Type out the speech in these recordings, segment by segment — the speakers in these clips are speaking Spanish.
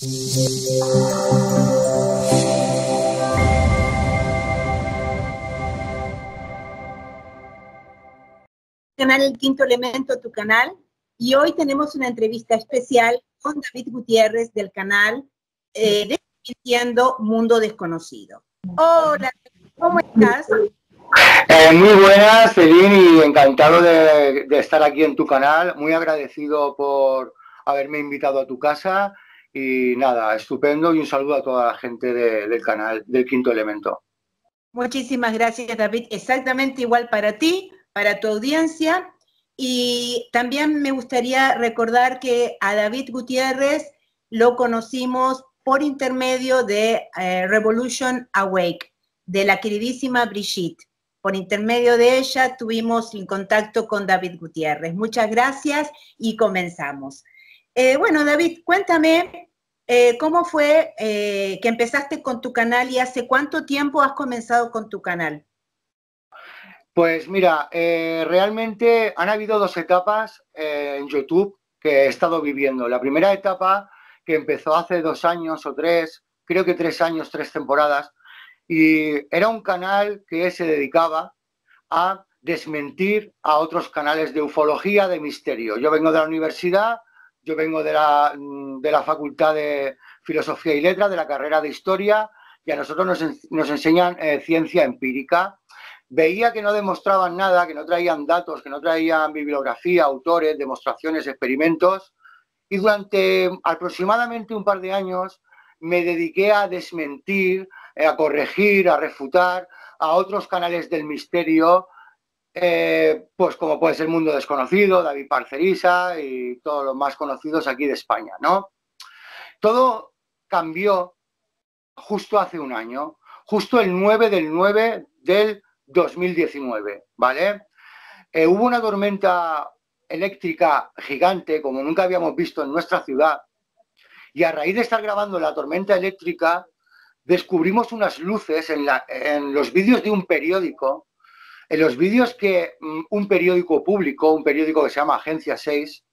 Canal El Quinto Elemento, tu canal, y hoy tenemos una entrevista especial con David Gutiérrez del canal eh, Desmintiendo Mundo Desconocido. Hola, ¿cómo estás? Eh, muy buenas, Celine, y encantado de, estar aquí en tu canal. Muy agradecido por haberme invitado a tu casa. Y nada, estupendo y un saludo a toda la gente del canal del Quinto Elemento. Muchísimas gracias, David. Exactamente igual para ti, para tu audiencia. Y también me gustaría recordar que a David Gutiérrez lo conocimos por intermedio de eh, Revolution Awake, de la queridísima Brigitte. Por intermedio de ella tuvimos el contacto con David Gutiérrez. Muchas gracias y comenzamos. Eh, bueno, David, cuéntame eh, cómo fue eh, que empezaste con tu canal y hace cuánto tiempo has comenzado con tu canal. Pues mira, realmente han habido dos etapas en YouTube que he estado viviendo. La primera etapa que empezó hace dos años o tres, creo que tres años, tres temporadas, y era un canal que se dedicaba a desmentir a otros canales de ufología, de misterio. Yo vengo de la universidad, yo vengo de la, de la Facultad de Filosofía y Letras, de la carrera de Historia, y a nosotros nos, enseñan eh, ciencia empírica. Veía que no demostraban nada, que no traían datos, que no traían bibliografía, autores, demostraciones, experimentos, y durante aproximadamente un par de años me dediqué a desmentir, eh, a corregir, a refutar a otros canales del misterio, eh, pues como puede ser Mundo Desconocido, David Parcerisa y todos los más conocidos aquí de España, ¿no? Todo cambió justo hace un año, justo el 9 del 9 del 2019, ¿vale? Eh, hubo una tormenta eléctrica gigante como nunca habíamos visto en nuestra ciudad y a raíz de estar grabando la tormenta eléctrica descubrimos unas luces en, los vídeos de un periódico, en los vídeos que mm, un periódico público, un periódico que se llama Agencia 6,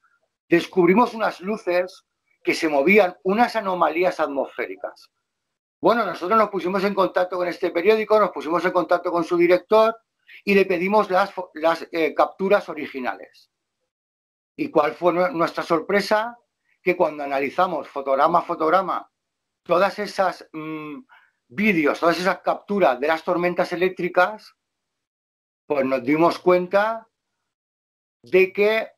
descubrimos unas luces que se movían, unas anomalías atmosféricas. Bueno, nosotros nos pusimos en contacto con este periódico, nos pusimos en contacto con su director y le pedimos las, eh, capturas originales. ¿Y cuál fue nuestra sorpresa? Que cuando analizamos fotograma a fotograma todas esas mm, vídeos, todas esas capturas de las tormentas eléctricas, pues nos dimos cuenta de que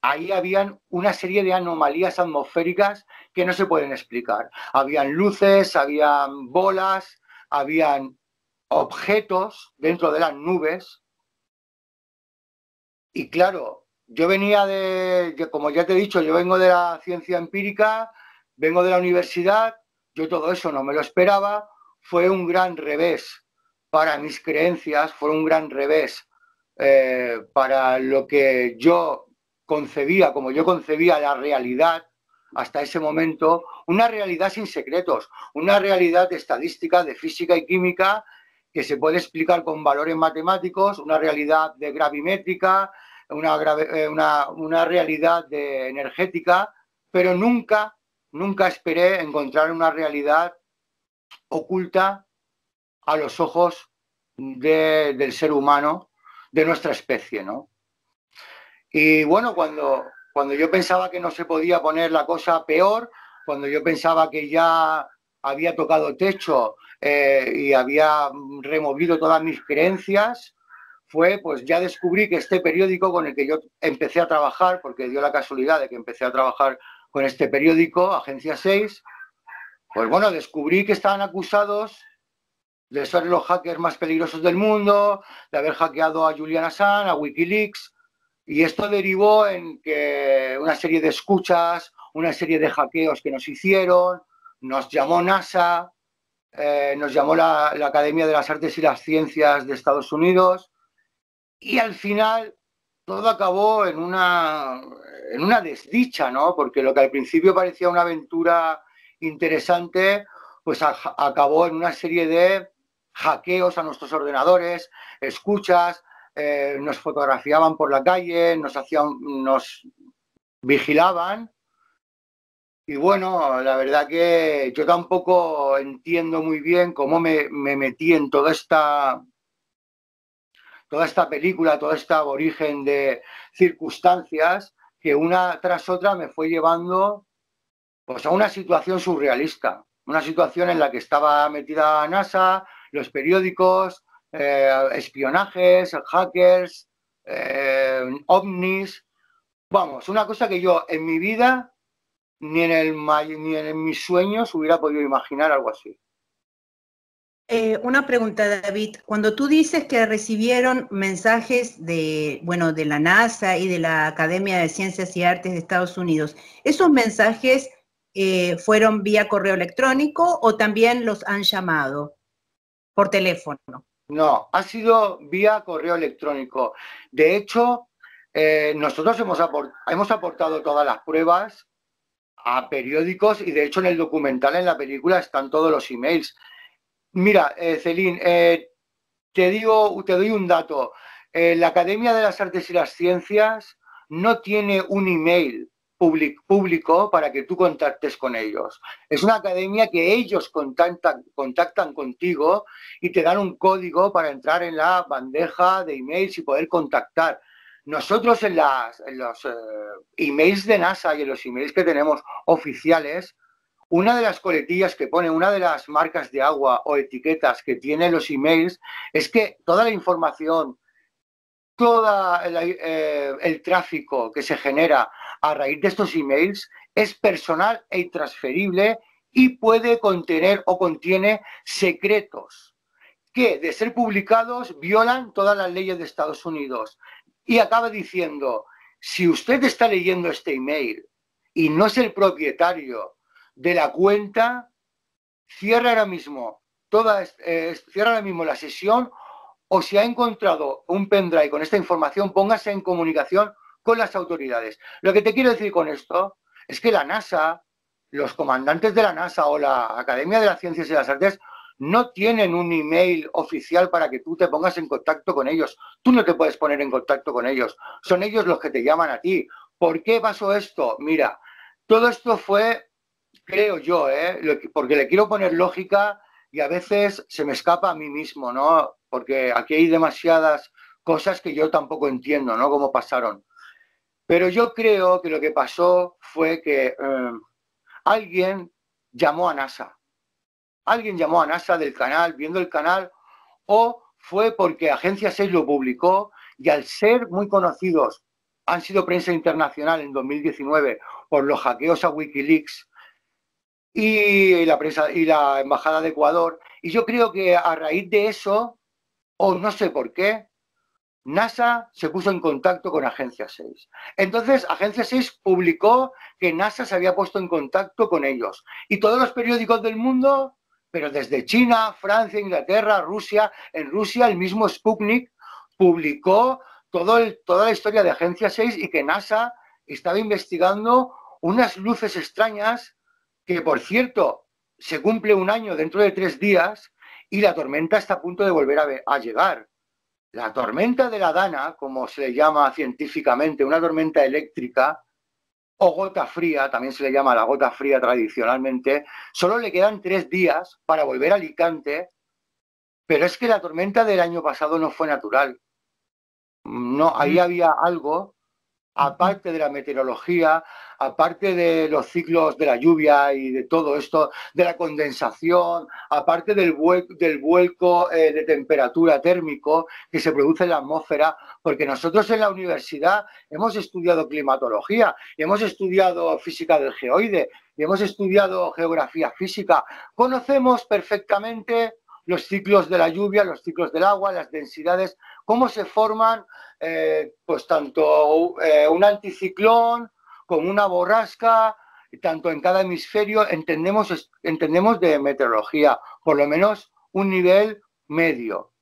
ahí habían una serie de anomalías atmosféricas que no se pueden explicar. Habían luces, habían bolas, habían objetos dentro de las nubes. Y claro, yo venía de, como ya te he dicho, yo vengo de la ciencia empírica, vengo de la universidad yo todo eso no me lo esperaba, fue un gran revés para mis creencias, fue un gran revés eh, para lo que yo concebía, como yo concebía la realidad hasta ese momento, una realidad sin secretos, una realidad estadística, de física y química que se puede explicar con valores matemáticos, una realidad de gravimétrica, una, eh, una, una realidad de energética, pero nunca nunca esperé encontrar una realidad oculta a los ojos del ser humano, de nuestra especie, ¿no? Y bueno, cuando, cuando yo pensaba que no se podía poner la cosa peor, cuando yo pensaba que ya había tocado techo eh, y había removido todas mis creencias, fue, pues ya descubrí que este periódico con el que yo empecé a trabajar, porque dio la casualidad de que empecé a trabajar con este periódico, Agencia 6, pues bueno, descubrí que estaban acusados de ser los hackers más peligrosos del mundo, de haber hackeado a Julian Assange, a Wikileaks, y esto derivó en que una serie de escuchas, una serie de hackeos que nos hicieron, nos llamó NASA, eh, nos llamó la, Academia de las Artes y las Ciencias de Estados Unidos, y al final todo acabó en una, en una desdicha, ¿no? Porque lo que al principio parecía una aventura interesante, pues acabó en una serie de hackeos a nuestros ordenadores, escuchas, eh, nos fotografiaban por la calle, nos hacían, nos vigilaban. Y bueno, la verdad que yo tampoco entiendo muy bien cómo me, metí en toda esta, toda esta película, todo este aborigen de circunstancias que una tras otra me fue llevando pues, a una situación surrealista, una situación en la que estaba metida NASA, los periódicos, eh, espionajes, hackers, eh, ovnis, vamos, una cosa que yo en mi vida ni en, el, ni en mis sueños hubiera podido imaginar algo así. Eh, una pregunta, David. Cuando tú dices que recibieron mensajes de, bueno, de la NASA y de la Academia de Ciencias y Artes de Estados Unidos, ¿esos mensajes fueron vía correo electrónico o también los han llamado por teléfono? No, ha sido vía correo electrónico. De hecho, eh, nosotros hemos, hemos aportado todas las pruebas a periódicos y de hecho en el documental, en la película, están todos los emails. Mira, eh, Celín, eh, te digo, te doy un dato. Eh, la Academia de las Artes y las Ciencias no tiene un email público para que tú contactes con ellos. Es una academia que ellos contactan, contactan contigo y te dan un código para entrar en la bandeja de emails y poder contactar. Nosotros en, los eh, emails de NASA y en los emails que tenemos oficiales, una de las coletillas que pone, una de las marcas de agua o etiquetas que tiene los emails es que toda la información, todo eh, el, tráfico que se genera a raíz de estos emails es personal e intransferible y puede contener o contiene secretos que, de ser publicados, violan todas las leyes de Estados Unidos. Y acaba diciendo, si usted está leyendo este email y no es el propietario de la cuenta, cierra ahora mismo toda, eh, cierra ahora mismo la sesión o si ha encontrado un pendrive con esta información, póngase en comunicación con las autoridades. Lo que te quiero decir con esto es que la NASA, los comandantes de la NASA o la Academia de las Ciencias y las Artes no tienen un email oficial para que tú te pongas en contacto con ellos. Tú no te puedes poner en contacto con ellos. Son ellos los que te llaman a ti. ¿Por qué pasó esto? Mira, todo esto fue, creo yo, ¿eh? porque le quiero poner lógica y a veces se me escapa a mí mismo, ¿no? Porque aquí hay demasiadas cosas que yo tampoco entiendo, ¿no? Cómo pasaron. Pero yo creo que lo que pasó fue que eh, alguien llamó a NASA. Alguien llamó a NASA del canal, viendo el canal, o fue porque Agencia 6 lo publicó y al ser muy conocidos, han sido prensa internacional en 2019 por los hackeos a Wikileaks y la, prensa, y la Embajada de Ecuador, y yo creo que a raíz de eso, o no sé por qué, NASA se puso en contacto con Agencia 6. Entonces, Agencia 6 publicó que NASA se había puesto en contacto con ellos. Y todos los periódicos del mundo pero desde China, Francia, Inglaterra, Rusia, en Rusia el mismo Sputnik publicó todo toda la historia de Agencia 6 y que NASA estaba investigando unas luces extrañas que, por cierto, se cumple un año dentro de tres días y la tormenta está a punto de volver a llegar. La tormenta de la Dana, como se le llama científicamente, una tormenta eléctrica, o gota fría, también se le llama la gota fría tradicionalmente, solo le quedan tres días para volver a Alicante, pero es que la tormenta del año pasado no fue natural. No, ahí había algo aparte de la meteorología, aparte de los ciclos de la lluvia y de todo esto, de la condensación, aparte del, vuelco, eh, de temperatura térmico que se produce en la atmósfera, porque nosotros en la universidad hemos estudiado climatología y hemos estudiado física del geoide y hemos estudiado geografía física. Conocemos perfectamente los ciclos de la lluvia, los ciclos del agua, las densidades, cómo se forman eh, pues tanto eh, un anticiclón como una borrasca, tanto en cada hemisferio, entendemos, entendemos de meteorología, por lo menos un nivel medio.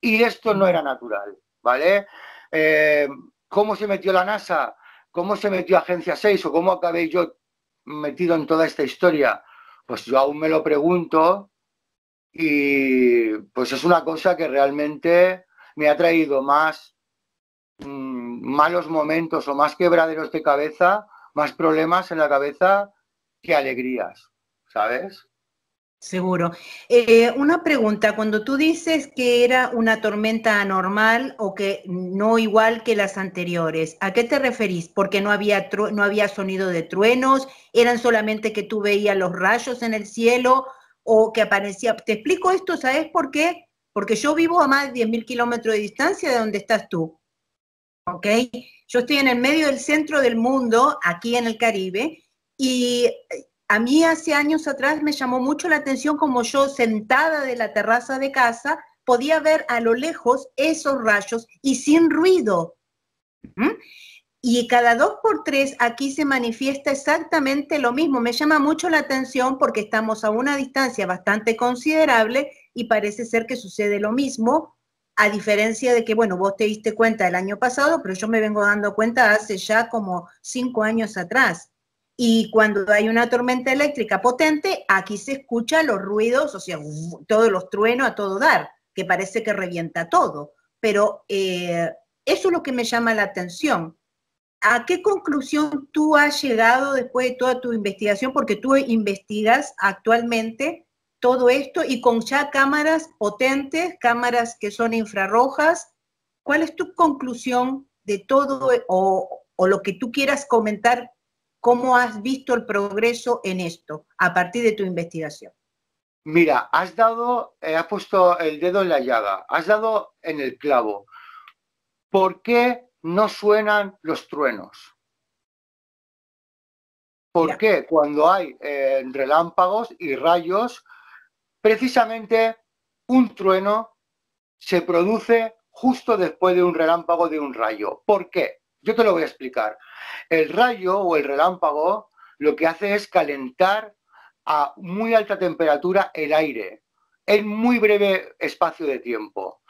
Y esto no era natural, ¿vale? Eh, ¿Cómo se metió la NASA? ¿Cómo se metió Agencia 6 o cómo acabé yo metido en toda esta historia? Pues yo aún me lo pregunto y pues es una cosa que realmente me ha traído más Mm, malos momentos o más quebraderos de cabeza, más problemas en la cabeza que alegrías, ¿sabes? Seguro. Eh, una pregunta, cuando tú dices que era una tormenta anormal o que no igual que las anteriores, ¿a qué te referís? Porque no había, no había sonido de truenos, eran solamente que tú veías los rayos en el cielo o que aparecía. Te explico esto, ¿sabes por qué? Porque yo vivo a más de 10.000 kilómetros de distancia de donde estás tú. ¿Ok? Yo estoy en el medio del centro del mundo, aquí en el Caribe, y a mí hace años atrás me llamó mucho la atención como yo sentada de la terraza de casa podía ver a lo lejos esos rayos y sin ruido. Y cada dos por tres aquí se manifiesta exactamente lo mismo. Me llama mucho la atención porque estamos a una distancia bastante considerable y parece ser que sucede lo mismo, a diferencia de que, bueno, vos te diste cuenta el año pasado, pero yo me vengo dando cuenta hace ya como cinco años atrás. Y cuando hay una tormenta eléctrica potente, aquí se escuchan los ruidos, o sea, todos los truenos a todo dar, que parece que revienta todo. Pero eh, eso es lo que me llama la atención. ¿A qué conclusión tú has llegado después de toda tu investigación? Porque tú investigas actualmente todo esto y con ya cámaras potentes, cámaras que son infrarrojas. ¿Cuál es tu conclusión de todo o, o lo que tú quieras comentar ¿Cómo has visto el progreso en esto a partir de tu investigación? Mira, has dado, eh, has puesto el dedo en la llaga, has dado en el clavo. ¿Por qué no suenan los truenos? ¿Por qué cuando hay eh, relámpagos y rayos, precisamente un trueno se produce justo después de un relámpago de un rayo? ¿Por qué? Yo te lo voy a explicar. El rayo o el relámpago lo que hace es calentar a muy alta temperatura el aire en muy breve espacio de tiempo.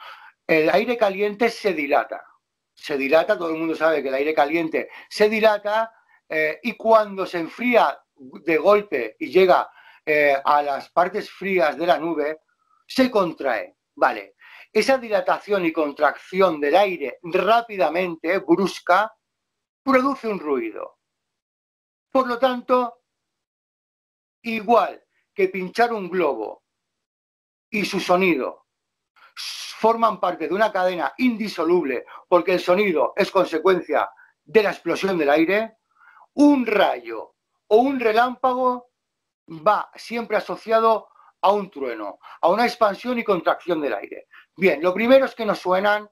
El aire caliente se dilata. Se dilata, todo el mundo sabe que el aire caliente se dilata eh, y cuando se enfría de golpe y llega eh, a las partes frías de la nube, se contrae. Vale, esa dilatación y contracción del aire rápidamente, brusca, produce un ruido. Por lo tanto, igual que pinchar un globo y su sonido forman parte de una cadena indisoluble porque el sonido es consecuencia de la explosión del aire, un rayo o un relámpago va siempre asociado a un trueno, a una expansión y contracción del aire. Bien, lo primero es que no suenan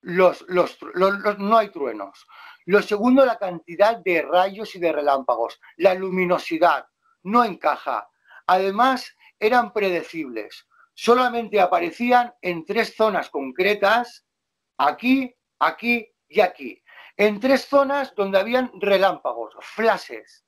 los, los, no hay truenos. Lo segundo, la cantidad de rayos y de relámpagos. La luminosidad no encaja. Además, eran predecibles. Solamente aparecían en tres zonas concretas, aquí, aquí y aquí. En tres zonas donde habían relámpagos, flashes.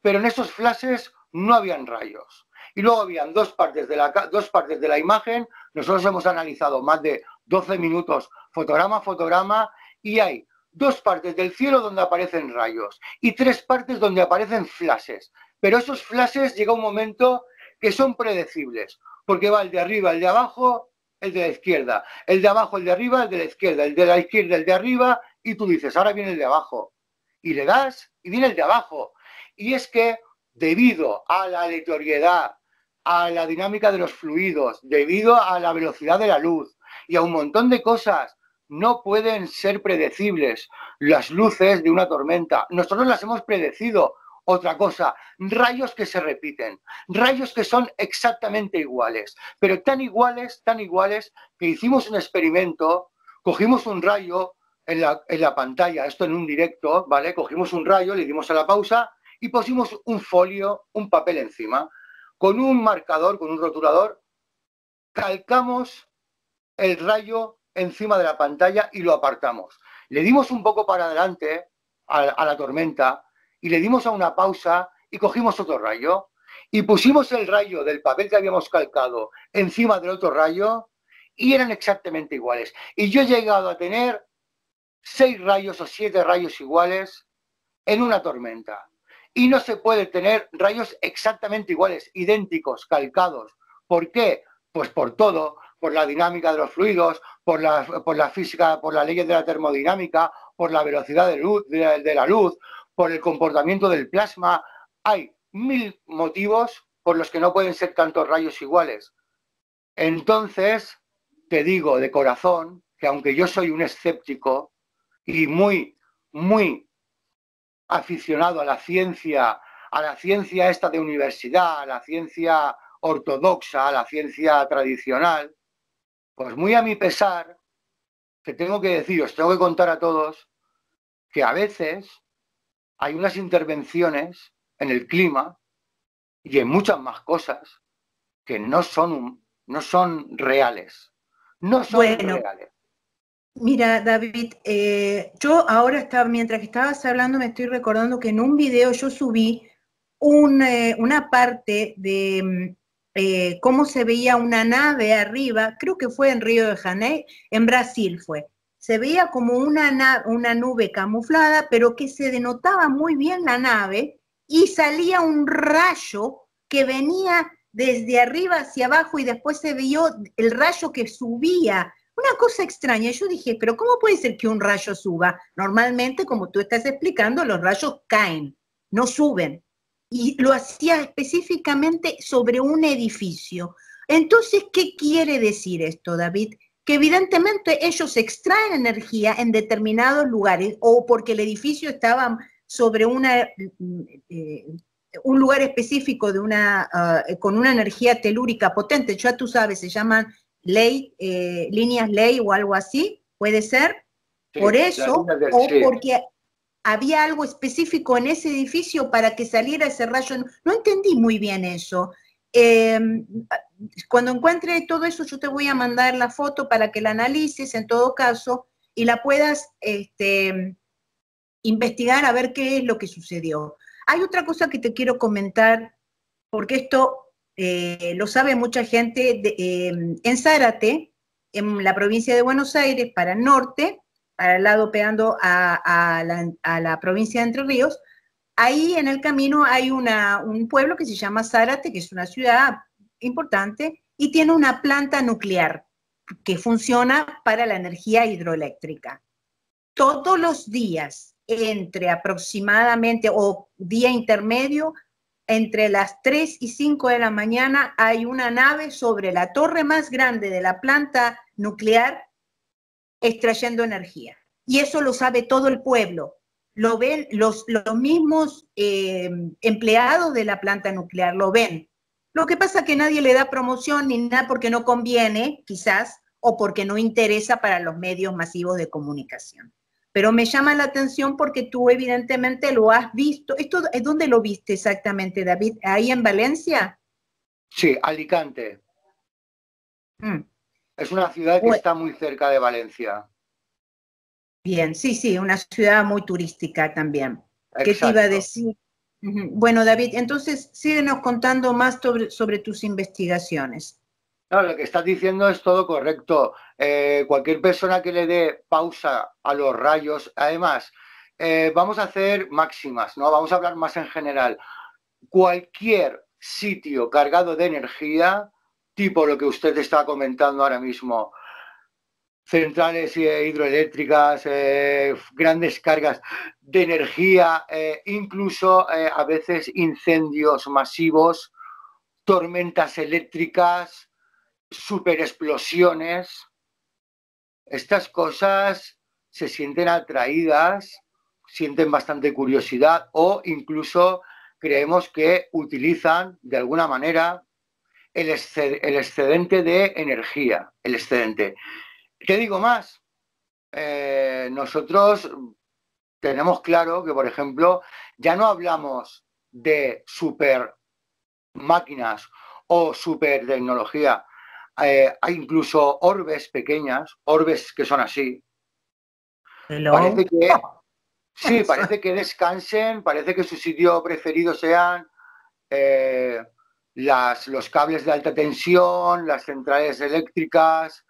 Pero en esos flashes no habían rayos y luego habían dos partes de la, dos partes de la imagen. Nosotros hemos analizado más de 12 minutos fotograma a fotograma y hay dos partes del cielo donde aparecen rayos y tres partes donde aparecen flashes. Pero esos flashes llega un momento que son predecibles, porque va el de arriba, el de abajo, el de la izquierda, el de abajo, el de arriba, el de la izquierda, el de la izquierda, el de arriba, y tú dices, ahora viene el de abajo. Y le das y viene el de abajo. Y es que debido a la aleatoriedad, a la dinámica de los fluidos, debido a la velocidad de la luz y a un montón de cosas. No pueden ser predecibles las luces de una tormenta. Nosotros las hemos predecido. Otra cosa, rayos que se repiten, rayos que son exactamente iguales, pero tan iguales, tan iguales, que hicimos un experimento, cogimos un rayo en la, en la pantalla, esto en un directo, ¿vale? Cogimos un rayo, le dimos a la pausa y pusimos un folio, un papel encima con un marcador, con un rotulador, calcamos el rayo encima de la pantalla y lo apartamos. Le dimos un poco para adelante a, la tormenta y le dimos a una pausa y cogimos otro rayo y pusimos el rayo del papel que habíamos calcado encima del otro rayo y eran exactamente iguales. Y yo he llegado a tener seis rayos o siete rayos iguales en una tormenta y no se puede tener rayos exactamente iguales, idénticos, calcados. ¿Por qué? Pues por todo, por la dinámica de los fluidos, por la, por la física, por las leyes de la termodinámica, por la velocidad de, luz, de, la luz, por el comportamiento del plasma. Hay mil motivos por los que no pueden ser tantos rayos iguales. Entonces, te digo de corazón que aunque yo soy un escéptico y muy, muy aficionado a la ciencia, a la ciencia esta de universidad, a la ciencia ortodoxa, a la ciencia tradicional, pues muy a mi pesar, te tengo que decir, os tengo que contar a todos que a veces hay unas intervenciones en el clima y en muchas más cosas que no son, no son reales. No son reales. Mira, David, eh, yo ahora estaba, mientras que estabas hablando, me estoy recordando que en un video yo subí eh, una parte de mm, eh, cómo se veía una nave arriba, creo que fue en Río de Janeiro, en Brasil fue. Se veía como una, una nube camuflada, pero que se denotaba muy bien la nave y salía un rayo que venía desde arriba hacia abajo y después se vio el rayo que subía una cosa extraña. Yo dije, pero ¿cómo puede ser que un rayo suba? Normalmente, como tú estás explicando, los rayos caen, no suben. Y lo hacía específicamente sobre un edificio. Entonces, ¿qué quiere decir esto, David? Que evidentemente ellos extraen energía en determinados lugares o porque el edificio estaba sobre una, eh, un lugar específico de una, ah, con una energía telúrica potente. Ya tú sabes, se llaman ley, eh, líneas ley o algo así, puede ser, por eso, o porque había algo específico en ese edificio para que saliera ese rayo. No, entendí muy bien eso. Em, cuando encuentre todo eso, yo te voy a mandar la foto para que la analices en todo caso y la puedas este, investigar a ver qué es lo que sucedió. Hay otra cosa que te quiero comentar, porque esto eh, lo sabe mucha gente, em, en Zárate, en la provincia de Buenos Aires, para el norte, para el lado pegando a, la, provincia de Entre Ríos, ahí en el camino hay un pueblo que se llama Zárate, que es una ciudad importante, y tiene una planta nuclear que funciona para la energía hidroeléctrica. Todos los días, entre aproximadamente, o día intermedio, entre las 3 y 5 de la mañana hay una nave sobre la torre más grande de la planta nuclear extrayendo energía. Y eso lo sabe todo el pueblo. Lo ven los, los mismos eh, empleados de la planta nuclear, lo ven. Lo que pasa es que nadie le da promoción ni nada porque no conviene, quizás, o porque no interesa para los medios masivos de comunicación pero me llama la atención porque tú evidentemente lo has visto. ¿Esto es dónde lo viste exactamente, David? ¿Ahí en Valencia? Sí, Alicante. Mm. Es una ciudad que está muy cerca de Valencia. Bien, sí, sí, una ciudad muy turística también. ¿Qué te iba a decir? Bueno, David, entonces síguenos contando más sobre, sobre tus investigaciones. No, lo que estás diciendo es todo correcto. Eh, cualquier persona que le dé pausa a los rayos, además, eh, vamos a hacer máximas, ¿no? Vamos a hablar más en general. Cualquier sitio cargado de energía, tipo lo que usted está comentando ahora mismo, centrales hidroeléctricas, eh, grandes cargas de energía, incluso a veces incendios masivos, tormentas eléctricas, superexplosiones, estas cosas se sienten atraídas, sienten bastante curiosidad o incluso creemos que utilizan de alguna manera el, excedente de energía, el excedente. ¿Qué digo más? Eh, nosotros tenemos claro que, por ejemplo, ya no hablamos de super máquinas o super tecnología, eh, hay incluso orbes pequeñas, orbes que son así. Parece que, sí, parece que descansen, parece que su sitio preferido sean eh, las, los cables de alta tensión, las centrales eléctricas,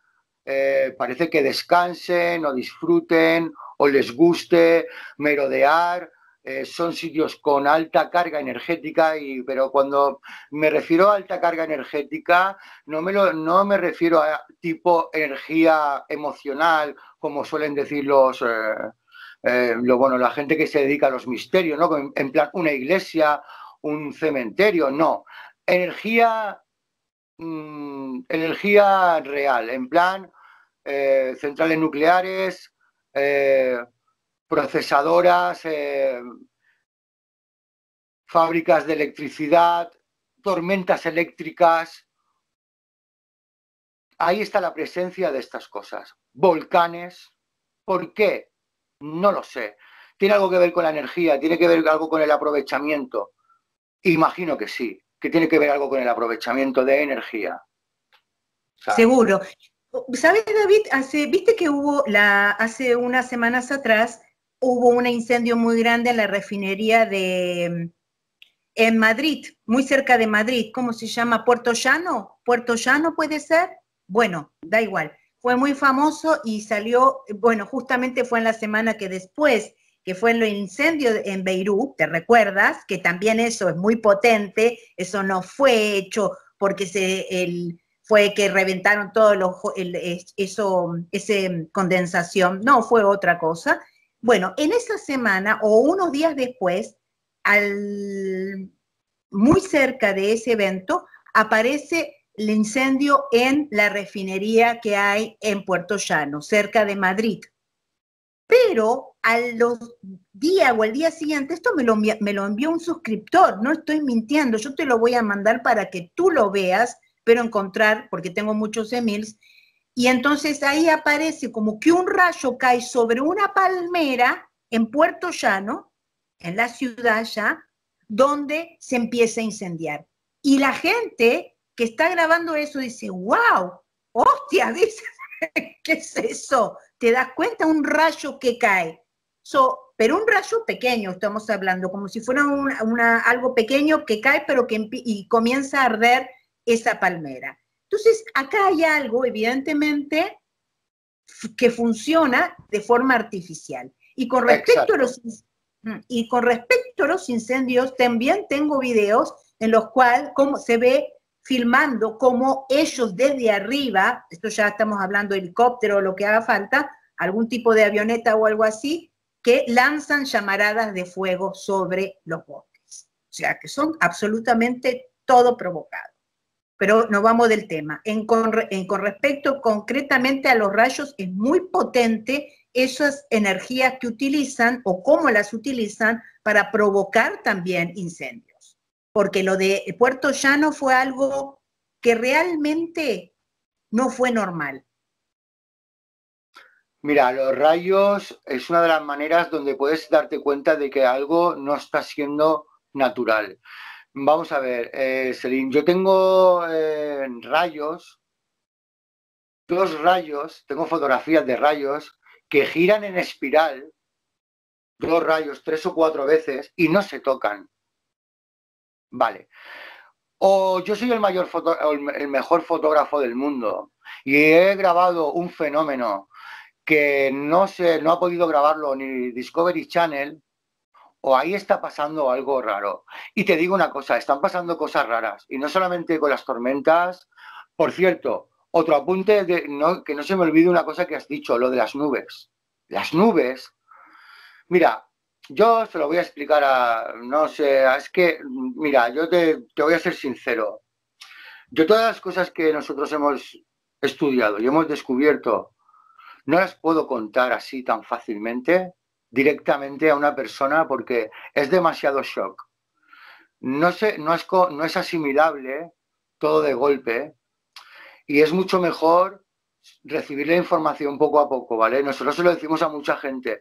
eh, parece que descansen o disfruten o les guste merodear eh, son sitios con alta carga energética, y, pero cuando me refiero a alta carga energética, no me, no me refiero a tipo energía emocional, como suelen decir los, eh, eh, lo, bueno, la gente que se dedica a los misterios, ¿no? en plan una iglesia, un cementerio, no. Energía, mm, energía real, en plan centrales nucleares, procesadoras, eh, fábricas de electricidad, tormentas eléctricas. Ahí está la presencia de estas cosas. Volcanes. ¿Por qué? No lo sé. ¿Tiene algo que ver con la energía? ¿Tiene que ver algo con el aprovechamiento? Imagino que sí, que tiene que ver algo con el aprovechamiento de energía. Seguro. ¿Sabes, David? Hace, Viste que hubo la, hace unas semanas atrás hubo un incendio muy grande en la refinería de en Madrid, muy cerca de Madrid. ¿Cómo se llama? Puerto Llano. Puerto Llano puede ser. Bueno, da igual. Fue muy famoso y salió, bueno, justamente fue en la semana que después, que fue en el incendio en Beirut, ¿te recuerdas? Que también eso es muy potente, eso no fue hecho porque se, el, fue que reventaron todo los, eso, ese condensación, no, fue otra cosa. Bueno, en esa semana o unos días después, muy cerca de ese evento, aparece el incendio en la refinería que hay en Puerto Llano, cerca de Madrid. Pero a los días o al día siguiente, esto me lo, me lo envió un suscriptor, no estoy mintiendo, yo te lo voy a mandar para que tú lo veas pero encontrar, porque tengo muchos emails, y entonces ahí aparece como que un rayo cae sobre una palmera en Puerto Llano, en la ciudad ya, donde se empieza a incendiar. Y la gente que está grabando eso dice, wow, hostia, dice, ¿qué es eso? ¿Te das cuenta? Un rayo que cae. So, pero un rayo pequeño, estamos hablando, como si fuera una, algo pequeño que cae, pero que y comienza a arder esa palmera. Entonces, acá hay algo, evidentemente, que funciona de forma artificial. Y con respecto a los mm, y con respecto a los incendios, también tengo videos en los cuales se ve filmando cómo ellos desde arriba, esto ya estamos hablando de helicóptero o lo que haga falta, algún tipo de avioneta o algo así, que lanzan llamaradas de fuego sobre los bosques. O sea, que son absolutamente todo provocado pero no vamos del tema. En con, respecto concretamente a los rayos, es muy potente esas energías que utilizan o cómo las utilizan para provocar también incendios. Porque lo de Puerto Llano fue algo que realmente no fue normal. Mira, los rayos es una de las maneras donde puedes darte cuenta de que algo no está siendo natural. Vamos a ver, eh, yo tengo eh, rayos, dos rayos, tengo fotografías de rayos que giran en espiral, dos rayos, tres o cuatro veces y no se tocan. Vale. O yo soy el, mayor foto, el mejor fotógrafo del mundo y he grabado un fenómeno que no, se, no ha podido grabarlo ni Discovery Channel o ahí está pasando algo raro. Y te digo una cosa, están pasando cosas raras, y no solamente con las tormentas. Por cierto, otro apunte, de, que no se me olvide una cosa que has dicho, lo de las nubes. Las nubes, mira, yo se lo voy a explicar a, no sé, es que, mira, yo te, te voy a ser sincero. Yo todas las cosas que nosotros hemos estudiado y hemos descubierto, no las puedo contar así tan fácilmente directamente a una persona porque es demasiado shock. No, sé, no, es, no es asimilable todo de golpe y es mucho mejor recibir la información poco a poco, ¿vale? Nosotros se lo decimos a mucha gente.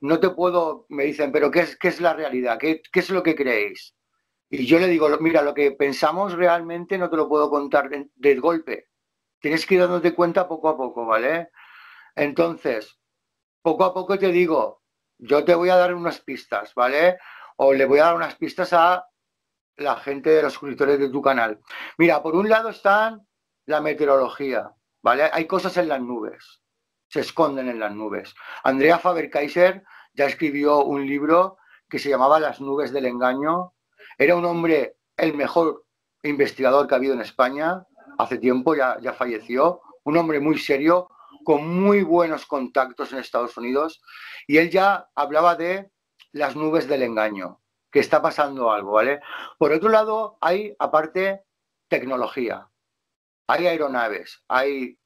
No te puedo, me dicen, pero ¿qué es, qué es la realidad? ¿Qué, ¿Qué, es lo que creéis? Y yo le digo, mira, lo que pensamos realmente no te lo puedo contar de, de golpe. Tienes que ir dándote cuenta poco a poco, ¿vale? Entonces, poco a poco te digo, yo te voy a dar unas pistas, ¿vale? O le voy a dar unas pistas a la gente de los suscriptores de tu canal. Mira, por un lado están la meteorología, ¿vale? Hay cosas en las nubes, se esconden en las nubes. Andrea Faber-Kaiser ya escribió un libro que se llamaba Las nubes del engaño. Era un hombre, el mejor investigador que ha habido en España, hace tiempo ya, ya falleció, un hombre muy serio, con muy buenos contactos en Estados Unidos y él ya hablaba de las nubes del engaño, que está pasando algo, ¿vale? Por otro lado, hay aparte tecnología. Hay aeronaves, hay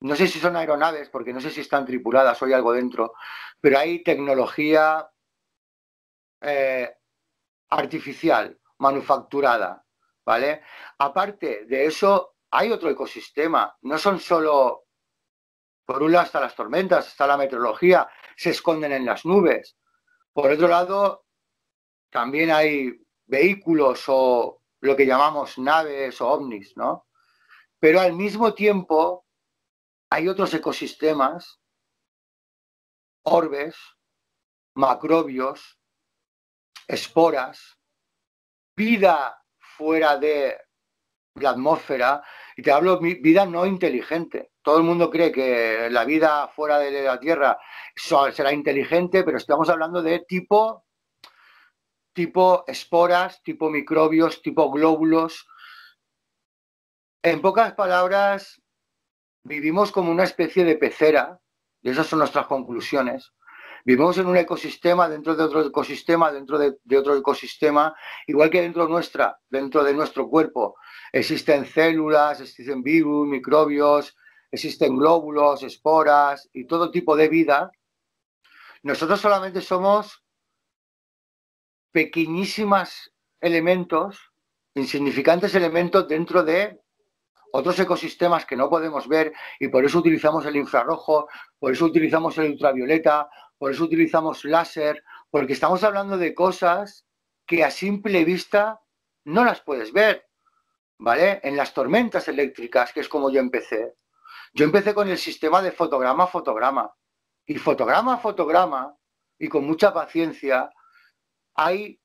no sé si son aeronaves, porque no sé si están tripuladas o hay algo dentro, pero hay tecnología eh, artificial, manufacturada, ¿vale? Aparte de eso, hay otro ecosistema, no son solo, por un lado están las tormentas, está la meteorología, se esconden en las nubes. Por otro lado, también hay vehículos o lo que llamamos naves o ovnis, ¿no? Pero al mismo tiempo hay otros ecosistemas, orbes, macrobios, esporas, vida fuera de la atmósfera, y te hablo de vida no inteligente. Todo el mundo cree que la vida fuera de la Tierra será inteligente, pero estamos hablando de tipo, tipo esporas, tipo microbios, tipo glóbulos. En pocas palabras, vivimos como una especie de pecera, y esas son nuestras conclusiones. Vivimos en un ecosistema, dentro de otro ecosistema, dentro de, otro ecosistema, igual que dentro nuestra, dentro de nuestro cuerpo. Existen células, existen virus, microbios, existen glóbulos, esporas y todo tipo de vida. Nosotros solamente somos pequeñísimos elementos, insignificantes elementos dentro de otros ecosistemas que no podemos ver y por eso utilizamos el infrarrojo, por eso utilizamos el ultravioleta, por eso utilizamos láser, porque estamos hablando de cosas que a simple vista no las puedes ver, ¿vale? En las tormentas eléctricas, que es como yo empecé. Yo empecé con el sistema de fotograma a fotograma. Y fotograma a fotograma, y con mucha paciencia, hay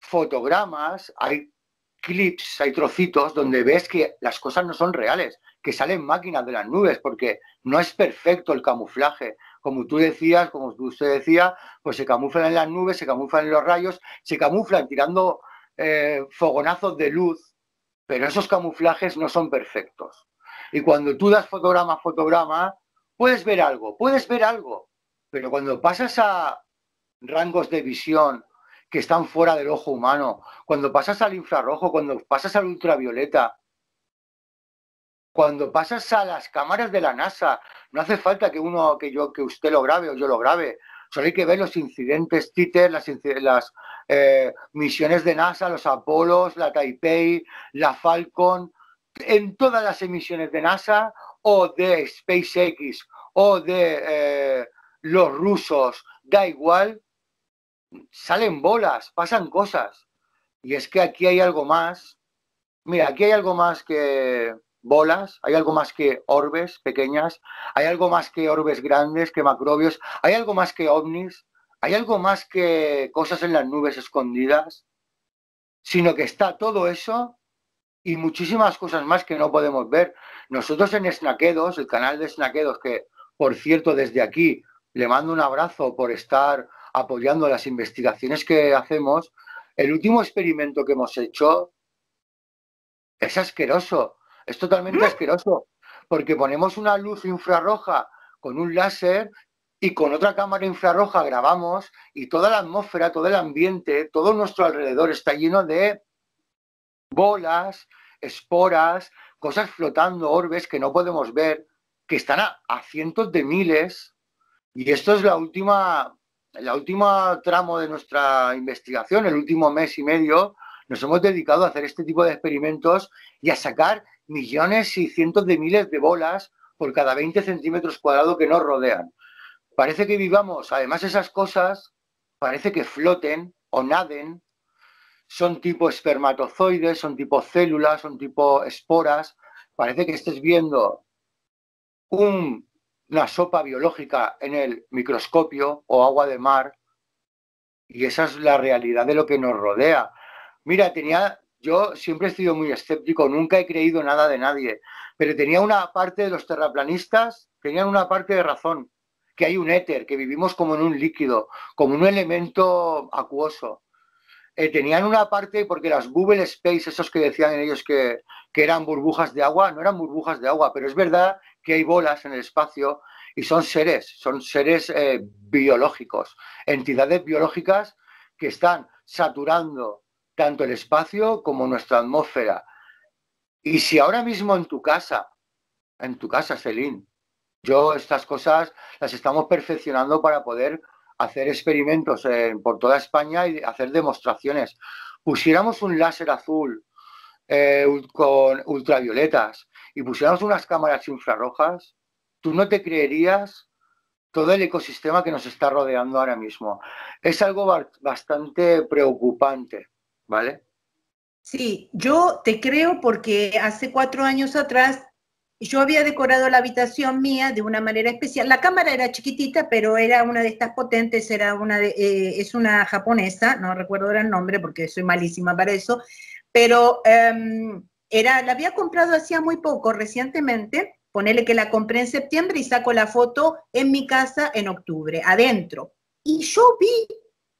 fotogramas, hay clips, hay trocitos donde ves que las cosas no son reales, que salen máquinas de las nubes, porque no es perfecto el camuflaje. Como tú decías, como usted decía, pues se camuflan en las nubes, se camuflan en los rayos, se camuflan tirando eh, fogonazos de luz, pero esos camuflajes no son perfectos. Y cuando tú das fotograma a fotograma, puedes ver algo, puedes ver algo, pero cuando pasas a rangos de visión que están fuera del ojo humano, cuando pasas al infrarrojo, cuando pasas al ultravioleta, cuando pasas a las cámaras de la NASA, no hace falta que uno, que yo, que usted lo grabe o yo lo grabe. Solo hay que ver los incidentes TITER, las, las eh, misiones de NASA, los Apolos, la Taipei, la Falcon, en todas las emisiones de NASA o de SpaceX o de eh, los rusos, da igual, salen bolas, pasan cosas. Y es que aquí hay algo más. Mira, aquí hay algo más que bolas, hay algo más que orbes pequeñas, hay algo más que orbes grandes, que macrobios, hay algo más que ovnis, hay algo más que cosas en las nubes escondidas, sino que está todo eso y muchísimas cosas más que no podemos ver. Nosotros en Snaquedos, el canal de Snaquedos, que por cierto desde aquí le mando un abrazo por estar apoyando las investigaciones que hacemos, el último experimento que hemos hecho es asqueroso, es totalmente asqueroso, porque ponemos una luz infrarroja con un láser y con otra cámara infrarroja grabamos y toda la atmósfera, todo el ambiente, todo nuestro alrededor está lleno de bolas, esporas, cosas flotando, orbes que no podemos ver, que están a, a cientos de miles. Y esto es la última la última tramo de nuestra investigación, el último mes y medio, nos hemos dedicado a hacer este tipo de experimentos y a sacar millones y cientos de miles de bolas por cada 20 centímetros cuadrados que nos rodean. Parece que vivamos, además esas cosas, parece que floten o naden, son tipo espermatozoides, son tipo células, son tipo esporas, parece que estés viendo un una sopa biológica en el microscopio o agua de mar y esa es la realidad de lo que nos rodea. Mira, tenía, yo siempre he sido muy escéptico, nunca he creído nada de nadie, pero tenía una parte de los terraplanistas, tenían una parte de razón, que hay un éter, que vivimos como en un líquido, como un elemento acuoso. Eh, tenían una parte, porque las Google Space, esos que decían ellos que, que eran burbujas de agua, no eran burbujas de agua, pero es verdad que hay bolas en el espacio y son seres, son seres eh, biológicos, entidades biológicas que están saturando tanto el espacio como nuestra atmósfera. Y si ahora mismo en tu casa, en tu casa, Celine, yo estas cosas las estamos perfeccionando para poder hacer experimentos por toda España y hacer demostraciones. Pusiéramos un láser azul eh, con ultravioletas y pusiéramos unas cámaras infrarrojas, tú no te creerías todo el ecosistema que nos está rodeando ahora mismo. Es algo bastante preocupante, ¿vale? Sí, yo te creo porque hace cuatro años atrás yo había decorado la habitación mía de una manera especial. La cámara era chiquitita, pero era una de estas potentes, era una de, eh, es una japonesa, no recuerdo el nombre porque soy malísima para eso, pero em, era, la había comprado hacía muy poco, recientemente, ponele que la compré en septiembre y saco la foto en mi casa en octubre, adentro. Y yo vi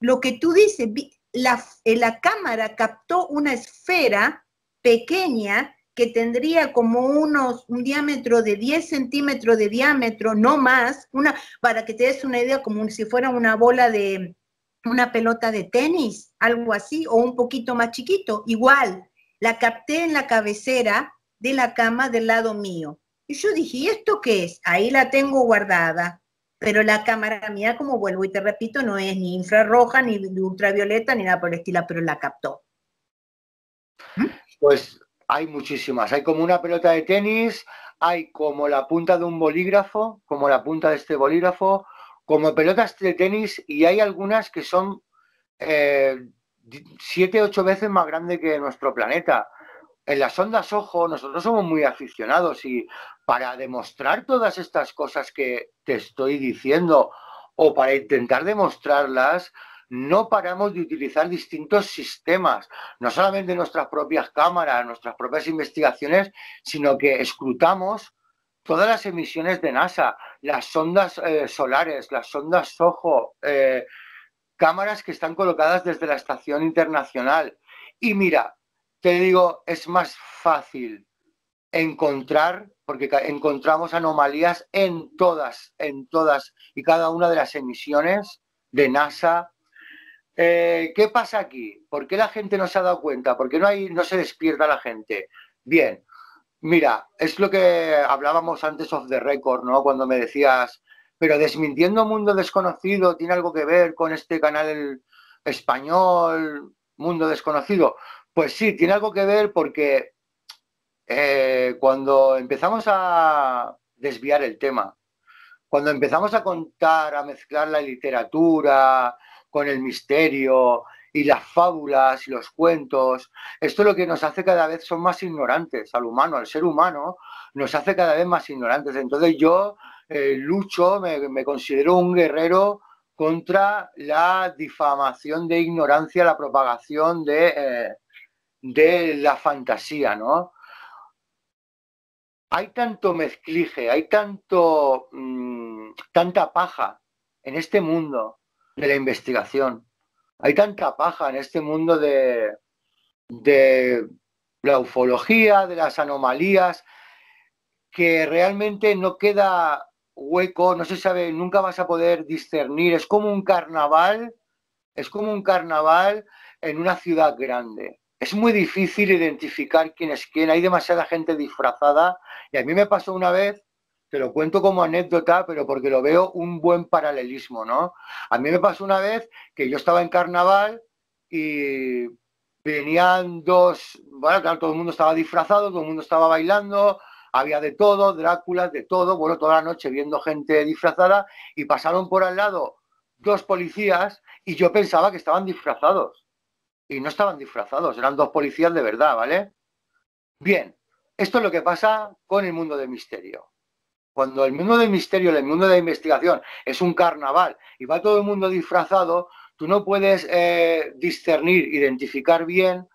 lo que tú dices, la, eh, la cámara captó una esfera pequeña que tendría como unos, un diámetro de 10 centímetros de diámetro, no más, una, para que te des una idea, como si fuera una bola de, una pelota de tenis, algo así, o un poquito más chiquito, igual. La capté en la cabecera de la cama del lado mío. Y yo dije, ¿y esto qué es? Ahí la tengo guardada. Pero la cámara mía, como vuelvo y te repito, no es ni infrarroja, ni ultravioleta, ni nada por el estilo, pero la captó. Pues hay muchísimas. Hay como una pelota de tenis, hay como la punta de un bolígrafo, como la punta de este bolígrafo, como pelotas de tenis y hay algunas que son eh, siete, ocho veces más grandes que nuestro planeta. En las ondas ojo, nosotros somos muy aficionados y para demostrar todas estas cosas que te estoy diciendo o para intentar demostrarlas, no paramos de utilizar distintos sistemas, no solamente nuestras propias cámaras, nuestras propias investigaciones, sino que escrutamos todas las emisiones de NASA, las sondas eh, solares, las sondas SOHO, eh, cámaras que están colocadas desde la Estación Internacional. Y mira, te digo, es más fácil encontrar, porque encontramos anomalías en todas, en todas y cada una de las emisiones de NASA, eh, ¿Qué pasa aquí? ¿Por qué la gente no se ha dado cuenta? ¿Por qué no, hay, no se despierta la gente? Bien, mira, es lo que hablábamos antes of the record, ¿no? Cuando me decías, pero desmintiendo Mundo Desconocido tiene algo que ver con este canal español, Mundo Desconocido. Pues sí, tiene algo que ver porque eh, cuando empezamos a desviar el tema, cuando empezamos a contar, a mezclar la literatura, con el misterio y las fábulas y los cuentos. Esto lo que nos hace cada vez son más ignorantes al humano, al ser humano, nos hace cada vez más ignorantes. Entonces yo eh, lucho, me, considero un guerrero contra la difamación de ignorancia, la propagación de, eh, de la fantasía, ¿no? Hay tanto mezclige, hay tanto, mm, tanta paja en este mundo de la investigación. Hay tanta paja en este mundo de, de la ufología, de las anomalías, que realmente no queda hueco, no se sabe, nunca vas a poder discernir. Es como un carnaval, es como un carnaval en una ciudad grande. Es muy difícil identificar quién es quién, hay demasiada gente disfrazada y a mí me pasó una vez te lo cuento como anécdota, pero porque lo veo un buen paralelismo, ¿no? A mí me pasó una vez que yo estaba en carnaval y venían dos, bueno, claro, todo el mundo estaba disfrazado, todo el mundo estaba bailando, había de todo, Dráculas, de todo, bueno, toda la noche viendo gente disfrazada y pasaron por al lado dos policías y yo pensaba que estaban disfrazados. Y no estaban disfrazados, eran dos policías de verdad, ¿vale? Bien, esto es lo que pasa con el mundo del misterio. Cuando el mundo del misterio, el mundo de la investigación es un carnaval y va todo el mundo disfrazado, tú no puedes eh, discernir, identificar bien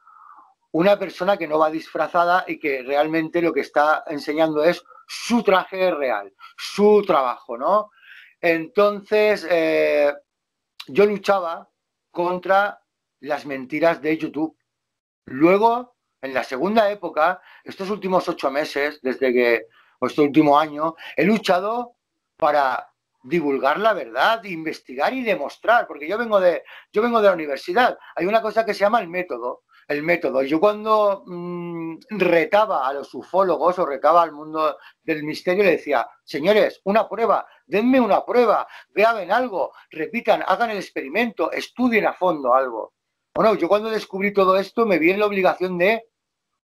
una persona que no va disfrazada y que realmente lo que está enseñando es su traje real, su trabajo, ¿no? Entonces, eh, yo luchaba contra las mentiras de YouTube. Luego, en la segunda época, estos últimos ocho meses, desde que este último año, he luchado para divulgar la verdad, investigar y demostrar, porque yo vengo de, yo vengo de la universidad. Hay una cosa que se llama el método. El método. Yo cuando mm, retaba a los ufólogos o retaba al mundo del misterio, le decía, señores, una prueba, denme una prueba, vean algo, repitan, hagan el experimento, estudien a fondo algo. Bueno, yo cuando descubrí todo esto me vi en la obligación de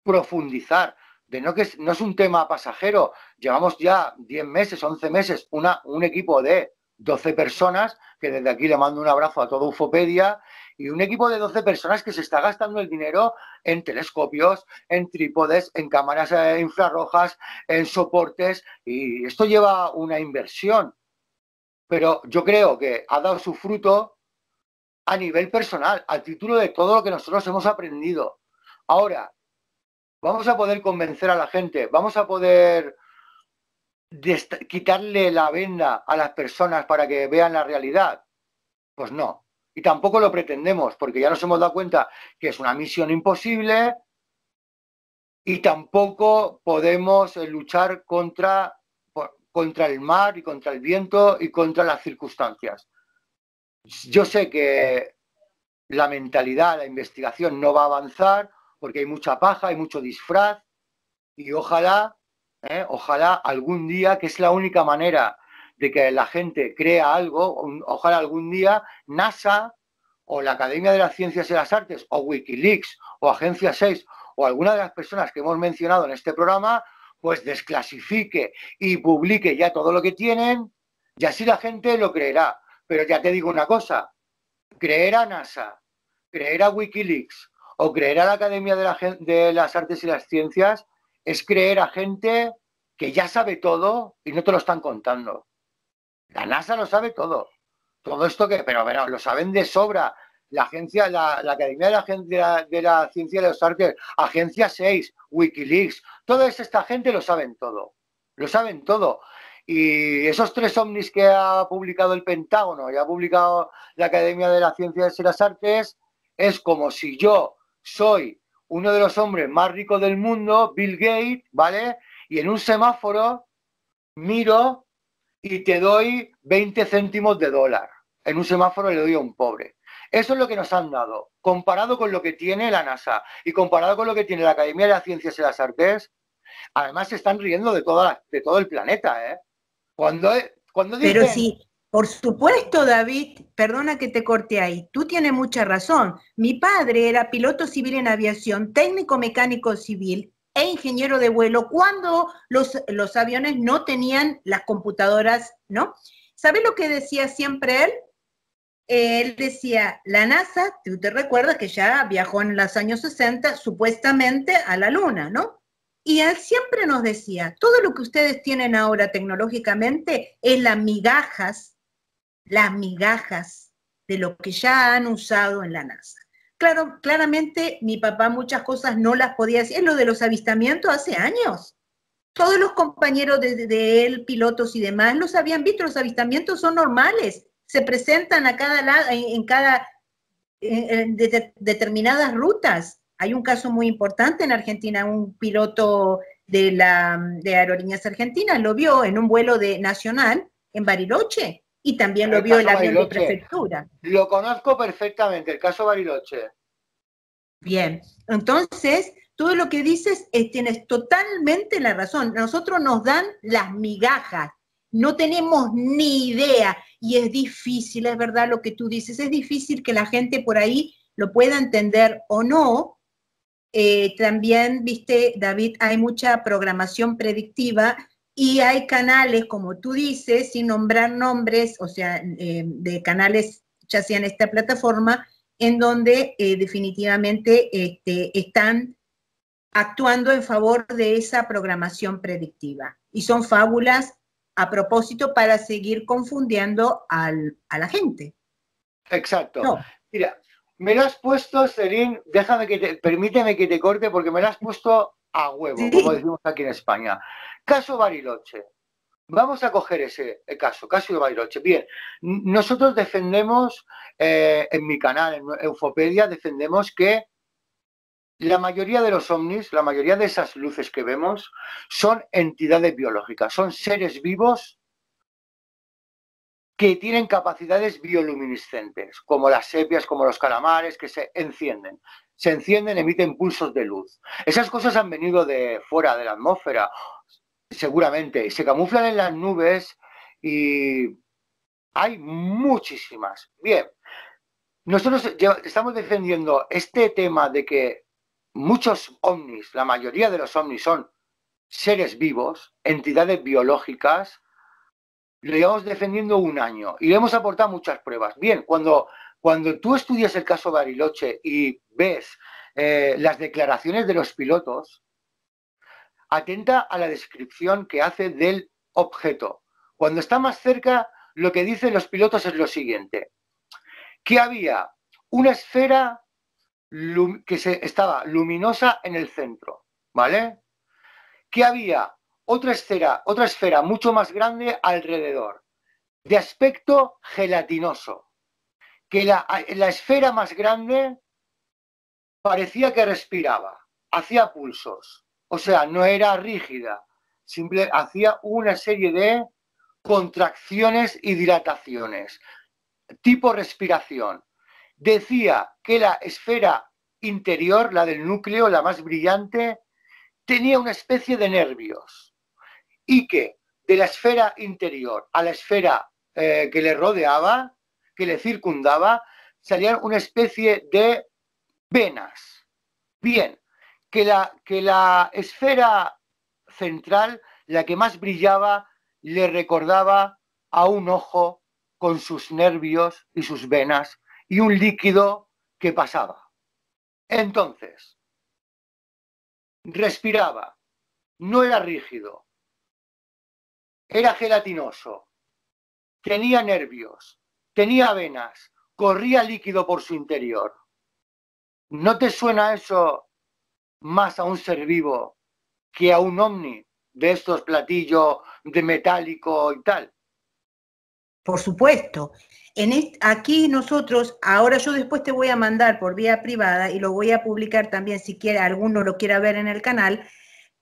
profundizar, de no que no es un tema pasajero. Llevamos ya 10 meses, 11 meses, una, un equipo de 12 personas, que desde aquí le mando un abrazo a todo Ufopedia, y un equipo de 12 personas que se está gastando el dinero en telescopios, en trípodes, en cámaras eh, infrarrojas, en soportes, y esto lleva una inversión. Pero yo creo que ha dado su fruto a nivel personal, al título de todo lo que nosotros hemos aprendido. Ahora, vamos a poder convencer a la gente, vamos a poder quitarle la venda a las personas para que vean la realidad. Pues no. Y tampoco lo pretendemos, porque ya nos hemos dado cuenta que es una misión imposible y tampoco podemos eh, luchar contra, contra el mar y contra el viento y contra las circunstancias. Yo sé que la mentalidad, la investigación no va a avanzar porque hay mucha paja, hay mucho disfraz y ojalá, ¿eh? ojalá algún día, que es la única manera de que la gente crea algo, ojalá algún día NASA o la Academia de las Ciencias y las Artes o Wikileaks o Agencia 6 o alguna de las personas que hemos mencionado en este programa, pues desclasifique y publique ya todo lo que tienen y así la gente lo creerá. Pero ya te digo una cosa, creer a NASA, creer a Wikileaks o creer a la Academia de, las Artes y las Ciencias es creer a gente que ya sabe todo y no te lo están contando. La NASA lo sabe todo. Todo esto que, pero bueno, lo saben de sobra. La agencia, la, Academia de la, de, de la Ciencia y las Artes, Agencia 6, Wikileaks, toda esta gente lo saben todo. Lo saben todo. Y esos tres ovnis que ha publicado el Pentágono y ha publicado la Academia de las Ciencias y las Artes, es como si yo soy uno de los hombres más ricos del mundo, Bill Gates, ¿vale? Y en un semáforo miro y te doy 20 céntimos de dólar. En un semáforo le doy a un pobre. Eso es lo que nos han dado. Comparado con lo que tiene la NASA y comparado con lo que tiene la Academia de las Ciencias y las Artes, además se están riendo de, toda de todo el planeta. ¿eh? Cuando, cuando Pero sí, por supuesto, David, perdona que te corte ahí, tú tienes mucha razón. Mi padre era piloto civil en aviación, técnico mecánico civil e ingeniero de vuelo cuando los, los aviones no tenían las computadoras, ¿no? ¿Sabes lo que decía siempre él? Él decía, la NASA, tú te recuerdas que ya viajó en los años 60 supuestamente a la Luna, ¿no? Y él siempre nos decía, todo lo que ustedes tienen ahora tecnológicamente es las migajas las migajas de lo que ya han usado en la NASA. Claro, claramente mi papá muchas cosas no las podía hacer. Lo de los avistamientos hace años. Todos los compañeros de, él, pilotos y demás, los habían visto. Los avistamientos son normales. Se presentan a cada lado, en, cada en, determinadas rutas. Hay un caso muy importante en Argentina, un piloto de la de Aerolíneas Argentinas lo vio en un vuelo de nacional en Bariloche y también lo vio el avión de prefectura. Lo conozco perfectamente, el caso Bariloche. Bien, entonces, todo lo que dices eh, tienes totalmente la razón. Nosotros nos dan las migajas, no tenemos ni idea y es difícil, es verdad lo que tú dices, es difícil que la gente por ahí lo pueda entender o no. Eh, también, viste, David, hay mucha programación predictiva y hay canales, como tú dices, sin nombrar nombres, o sea, eh, de canales ya sea en esta plataforma, en donde eh, definitivamente este, están actuando en favor de esa programación predictiva. Y son fábulas a propósito para seguir confundiendo a la gente. Exacto. Mira, me lo has puesto, Serín, déjame que te, permíteme que te corte porque me lo has puesto a huevo, como decimos aquí en España. Caso Bariloche. Vamos a coger ese caso, caso de Bariloche. Bien, nosotros defendemos, eh, en mi canal, en Eufopedia, defendemos que la mayoría de los ovnis, la mayoría de esas luces que vemos, son entidades biológicas, son seres vivos que tienen capacidades bioluminiscentes, como las sepias, como los calamares, que se encienden. Se encienden, emiten pulsos de luz. Esas cosas han venido de fuera de la atmósfera, seguramente, se camuflan en las nubes y hay muchísimas. Bien, nosotros estamos defendiendo este tema de que muchos ovnis, la mayoría de los ovnis son seres vivos, entidades biológicas, lo llevamos defendiendo un año y le hemos aportado muchas pruebas. Bien, cuando, cuando tú estudias el caso Bariloche y ves eh, las declaraciones de los pilotos, atenta a la descripción que hace del objeto. Cuando está más cerca, lo que dicen los pilotos es lo siguiente, que había una esfera que se, estaba luminosa en el centro, ¿vale? Que había otra esfera, otra esfera mucho más grande alrededor, de aspecto gelatinoso, que la, esfera más grande parecía que respiraba, hacía pulsos, o sea, no era rígida, hacía una serie de contracciones y dilataciones, tipo respiración. Decía que la esfera interior, la del núcleo, la más brillante, tenía una especie de nervios y que de la esfera interior a la esfera eh, que le rodeaba, que le circundaba, salían una especie de venas. Bien, que la, que la esfera central, la que más brillaba, le recordaba a un ojo con sus nervios y sus venas y un líquido que pasaba. Entonces, respiraba, no era rígido, era gelatinoso, tenía nervios, tenía venas, corría líquido por su interior. ¿No te suena eso más a un ser vivo que a un ovni de estos platillos de metálico y tal? Por supuesto. En aquí nosotros, ahora yo después te voy a mandar por vía privada y lo voy a publicar también si quiere alguno lo quiera ver en el canal,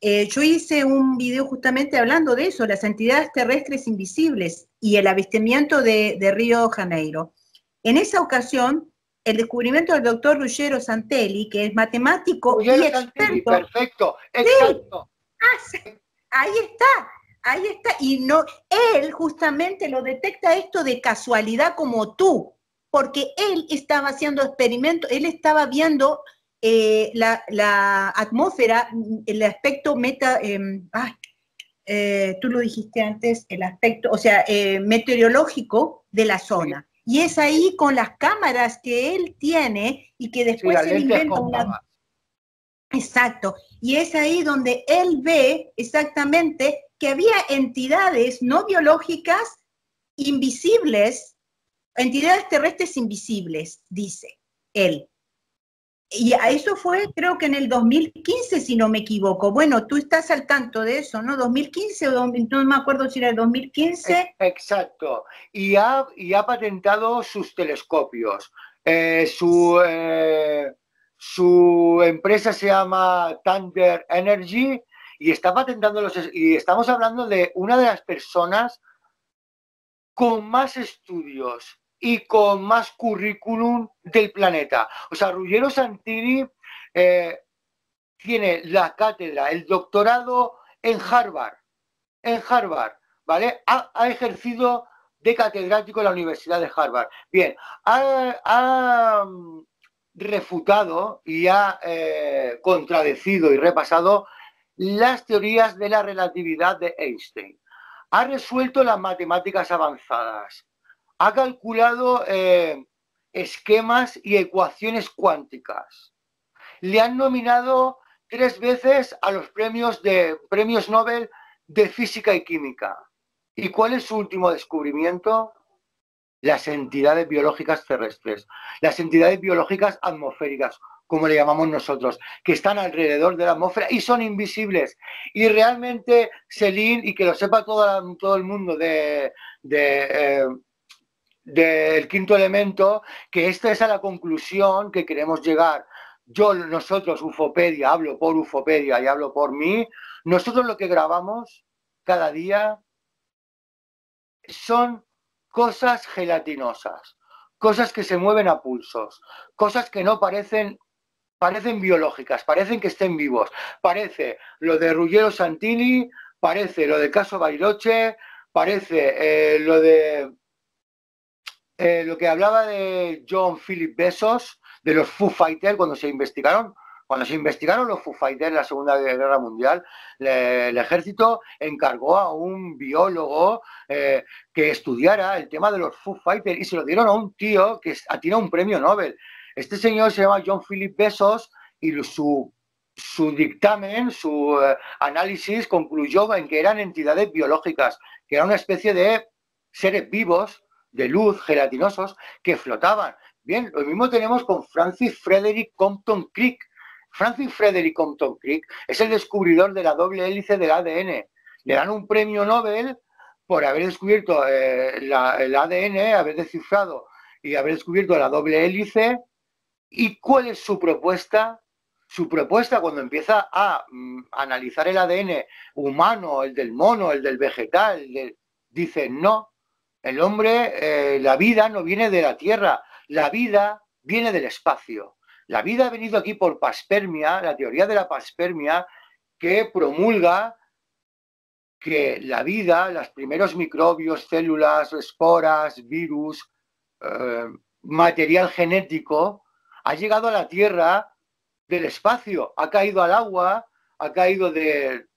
eh, yo hice un video justamente hablando de eso, las entidades terrestres invisibles y el avistamiento de, Río Janeiro. En esa ocasión, el descubrimiento del doctor Ruggero Santelli, que es matemático y experto. perfecto, exacto. Ah, ahí está, ahí está. Y no, él justamente lo detecta esto de casualidad como tú, porque él estaba haciendo experimentos, él estaba viendo eh, la, atmósfera, el aspecto meta, em, eh, tú lo dijiste antes, el aspecto, o sea, eh, meteorológico de la zona. Y es ahí con las cámaras que él tiene y que después él inventa una... Exacto. Y es ahí donde él ve exactamente que había entidades no biológicas invisibles, entidades terrestres invisibles, dice él. Y eso fue, creo que en el 2015, si no me equivoco. Bueno, tú estás al tanto de eso, ¿no? 2015 o no me acuerdo si era el 2015. Exacto. Y ha, y ha patentado sus telescopios. Eh, su, eh, su empresa se llama Thunder Energy y está patentando los. Y estamos hablando de una de las personas con más estudios y con más currículum del planeta. O sea, Ruggiero Santini eh, tiene la cátedra, el doctorado en Harvard, en Harvard, ¿vale? Ha, ejercido de catedrático en la Universidad de Harvard. Bien, ha, mm, refutado y ha eh, contradecido y repasado las teorías de la relatividad de Einstein. Ha resuelto las matemáticas avanzadas ha calculado eh, esquemas y ecuaciones cuánticas. Le han nominado tres veces a los premios, de, premios Nobel de Física y Química. ¿Y cuál es su último descubrimiento? Las entidades biológicas terrestres, las entidades biológicas atmosféricas, como le llamamos nosotros, que están alrededor de la atmósfera y son invisibles. Y realmente, Celine, y que lo sepa todo, todo el mundo de, eh, del quinto elemento, que esta es a la conclusión que queremos llegar. Yo, nosotros, Ufopedia, hablo por Ufopedia y hablo por mí, nosotros lo que grabamos cada día son cosas gelatinosas, cosas que se mueven a pulsos, cosas que no parecen parecen biológicas, parecen que estén vivos. Parece lo de Ruggiero Santini, parece lo de Caso Bailoche, parece eh, lo de eh, lo que hablaba de John Philip Besos, de los Foo Fighters, cuando se investigaron, cuando se investigaron los Foo Fighters en la Segunda Guerra Mundial, el ejército encargó a un biólogo eh, que estudiara el tema de los Foo Fighters y se lo dieron a un tío que tiene un premio Nobel. Este señor se llama John Philip Besos y su, su dictamen, su eh, análisis concluyó en que eran entidades biológicas, que eran una especie de seres vivos de luz gelatinosos que flotaban. Bien, lo mismo tenemos con Francis Frederick Compton Crick. Francis Frederick Compton Crick es el descubridor de la doble hélice del ADN. Le dan un premio Nobel por haber descubierto eh, el ADN, haber descifrado y haber descubierto la doble hélice. ¿Y cuál es su propuesta? Su propuesta cuando empieza a mm, analizar el ADN humano, el del mono, el del vegetal, dice no, el hombre, eh, la vida no viene de la Tierra, la vida viene del espacio. La vida ha venido aquí por paspermia, la teoría de la paspermia, que promulga que la vida, los primeros microbios, células, esporas, virus, eh, material genético, ha llegado a la Tierra del espacio, ha caído al agua, ha caído de...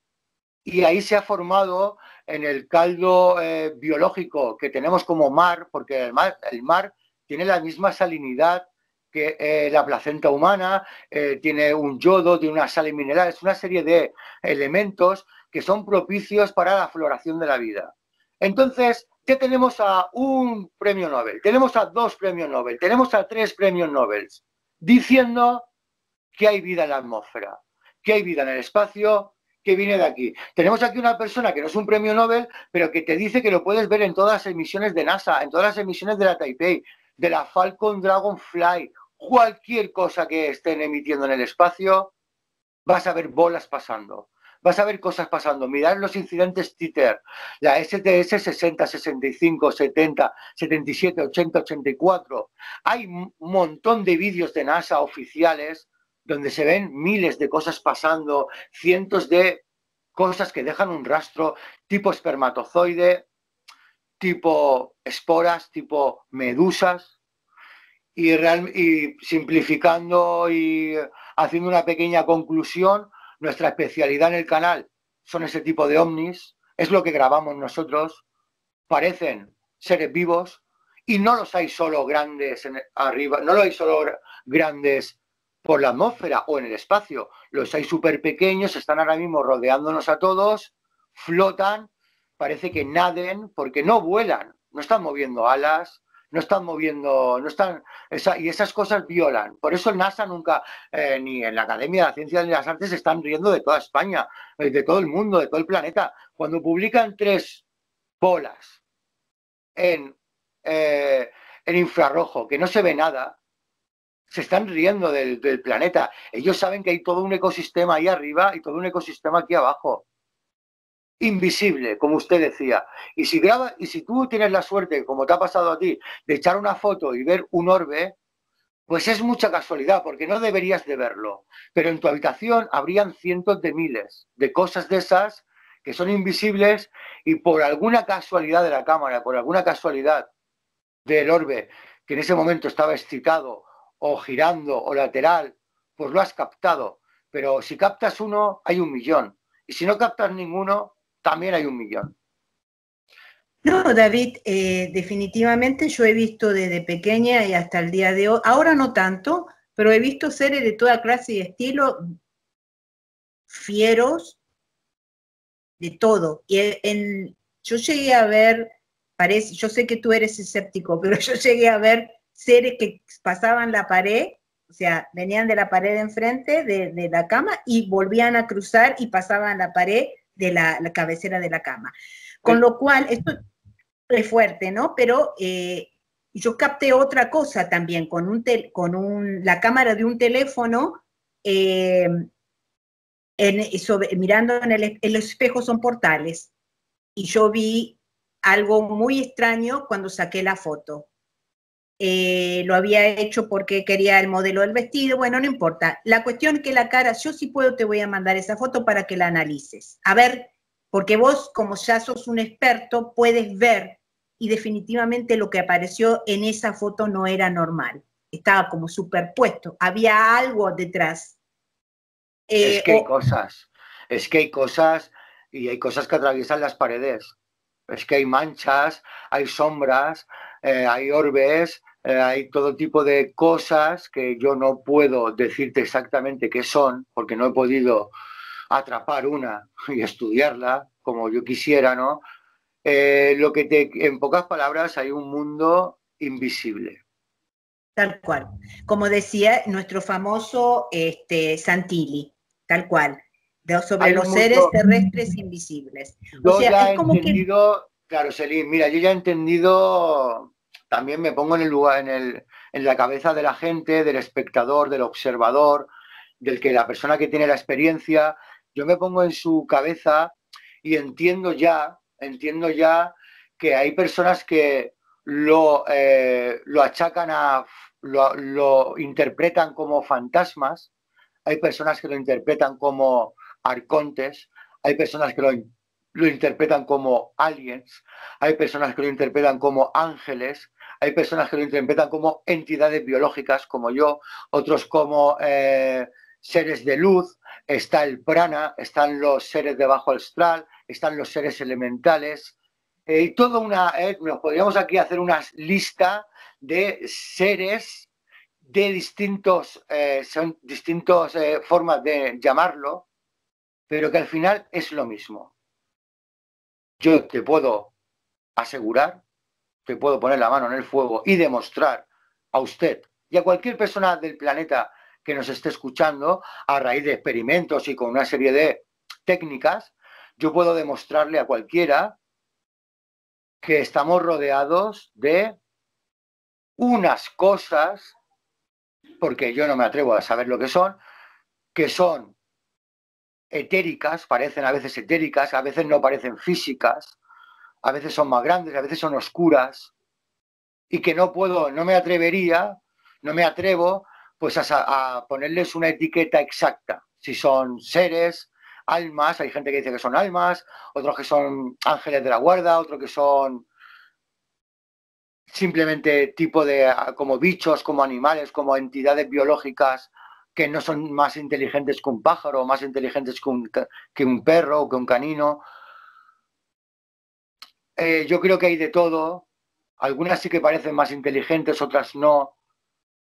y ahí se ha formado en el caldo eh, biológico que tenemos como mar, porque el mar, el mar tiene la misma salinidad que eh, la placenta humana, eh, tiene un yodo, tiene una sal mineral, es una serie de elementos que son propicios para la floración de la vida. Entonces, ¿qué tenemos a un premio Nobel? Tenemos a dos premios Nobel, tenemos a tres premios Nobel, diciendo que hay vida en la atmósfera, que hay vida en el espacio, que viene de aquí. Tenemos aquí una persona que no es un premio Nobel, pero que te dice que lo puedes ver en todas las emisiones de NASA, en todas las emisiones de la Taipei, de la Falcon Dragonfly, cualquier cosa que estén emitiendo en el espacio, vas a ver bolas pasando. Vas a ver cosas pasando. Mirad los incidentes TITER, la STS 60, 65, 70, 77, 80, 84. Hay un montón de vídeos de NASA oficiales donde se ven miles de cosas pasando, cientos de cosas que dejan un rastro tipo espermatozoide, tipo esporas, tipo medusas, y, y simplificando y haciendo una pequeña conclusión, nuestra especialidad en el canal son ese tipo de ovnis, es lo que grabamos nosotros, parecen seres vivos y no los hay solo grandes arriba, no los hay solo grandes por la atmósfera o en el espacio. Los hay súper pequeños, están ahora mismo rodeándonos a todos, flotan, parece que naden porque no vuelan, no están moviendo alas, no están moviendo, no están, y esas cosas violan. Por eso NASA nunca, eh, ni en la Academia de las Ciencias ni las Artes, están riendo de toda España, eh, de todo el mundo, de todo el planeta. Cuando publican tres bolas en, eh, en infrarrojo, que no se ve nada, se están riendo del, planeta. Ellos saben que hay todo un ecosistema ahí arriba y todo un ecosistema aquí abajo. Invisible, como usted decía. Y si graba, y si tú tienes la suerte, como te ha pasado a ti, de echar una foto y ver un orbe, pues es mucha casualidad, porque no deberías de verlo. Pero en tu habitación habrían cientos de miles de cosas de esas que son invisibles y por alguna casualidad de la cámara, por alguna casualidad del orbe, que en ese momento estaba excitado o girando o lateral, pues lo has captado. Pero si captas uno, hay un millón. Y si no captas ninguno, también hay un millón. No, David, eh, definitivamente yo he visto desde pequeña y hasta el día de hoy, ahora no tanto, pero he visto seres de toda clase y estilo, fieros, de todo. Y en, yo llegué a ver, parece, yo sé que tú eres escéptico, pero yo llegué a ver seres que pasaban la pared, o sea, venían de la pared de enfrente de, la cama y volvían a cruzar y pasaban la pared de la, cabecera de la cama. Con lo cual, esto es fuerte, ¿no? Pero eh, yo capté otra cosa también con, un con un, la cámara de un teléfono. Eh, en, mirando en el, el espejo son portales y yo vi algo muy extraño cuando saqué la foto. Eh, lo había hecho porque quería el modelo del vestido, bueno, no importa. La cuestión es que la cara, yo sí puedo, te voy a mandar esa foto para que la analices. A ver, porque vos, como ya sos un experto, puedes ver y definitivamente lo que apareció en esa foto no era normal. Estaba como superpuesto, había algo detrás. es eh, que hay cosas, es que hay cosas y hay cosas que atraviesan las paredes. Es que hay manchas, hay sombras, eh, hay orbes, eh, hay todo tipo de cosas que yo no puedo decirte exactamente qué son, porque no he podido atrapar una y estudiarla como yo quisiera, ¿no? Eh, lo que te, en pocas palabras, hay un mundo invisible. Tal cual. Como decía nuestro famoso este, Santilli, tal cual, sobre los seres terrestres invisibles. Yo ya he entendido, claro, Selim, mira, yo ya he entendido también me pongo en el lugar, en, el, en la cabeza de la gente, del espectador, del observador, del que la persona que tiene la experiencia, yo me pongo en su cabeza y entiendo ya, entiendo ya que hay personas que lo, eh, lo achacan a, lo, lo, interpretan como fantasmas, hay personas que lo interpretan como arcontes, hay personas que lo, lo interpretan como aliens, hay personas que lo interpretan como ángeles, hay personas que lo interpretan como entidades biológicas, como yo, otros como eh, seres de luz, está el prana, están los seres de bajo astral, están los seres elementales, eh, y toda una, eh, nos podríamos aquí hacer una lista de seres de distintos, son distintas formas de llamarlo, pero que al final es lo mismo. Yo te puedo asegurar que puedo poner la mano en el fuego y demostrar a usted y a cualquier persona del planeta que nos esté escuchando, a raíz de experimentos y con una serie de técnicas, yo puedo demostrarle a cualquiera que estamos rodeados de unas cosas, porque yo no me atrevo a saber lo que son, que son etéricas, parecen a veces etéricas, a veces no parecen físicas, a veces son más grandes, a veces son oscuras, y que no puedo, no me atrevería, no me atrevo, pues a, ponerles una etiqueta exacta. Si son seres, almas, hay gente que dice que son almas, otros que son ángeles de la guarda, otros que son simplemente tipo de como bichos, como animales, como entidades biológicas que no son más inteligentes que un pájaro, más inteligentes que un, que un perro o que un canino. Eh, yo creo que hay de todo. Algunas sí que parecen más inteligentes, otras no.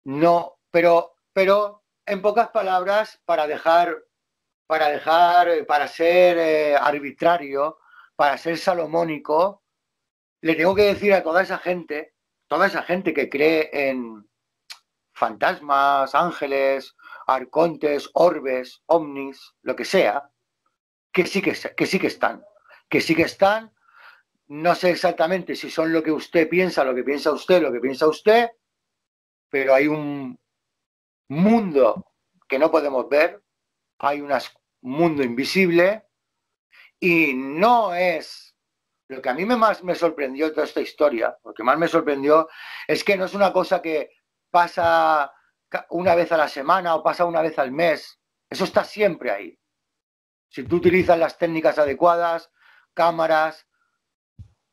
No, pero, pero en pocas palabras, para dejar, para dejar, para ser eh, arbitrario, para ser salomónico, le tengo que decir a toda esa gente, toda esa gente que cree en fantasmas, ángeles, arcontes, orbes, ovnis, lo que sea, que sí que, que sí que están, que sí que están no sé exactamente si son lo que usted piensa, lo que piensa usted, lo que piensa usted, pero hay un mundo que no podemos ver, hay un mundo invisible y no es lo que a mí más me sorprendió toda esta historia, lo que más me sorprendió es que no es una cosa que pasa una vez a la semana o pasa una vez al mes, eso está siempre ahí. Si tú utilizas las técnicas adecuadas, cámaras,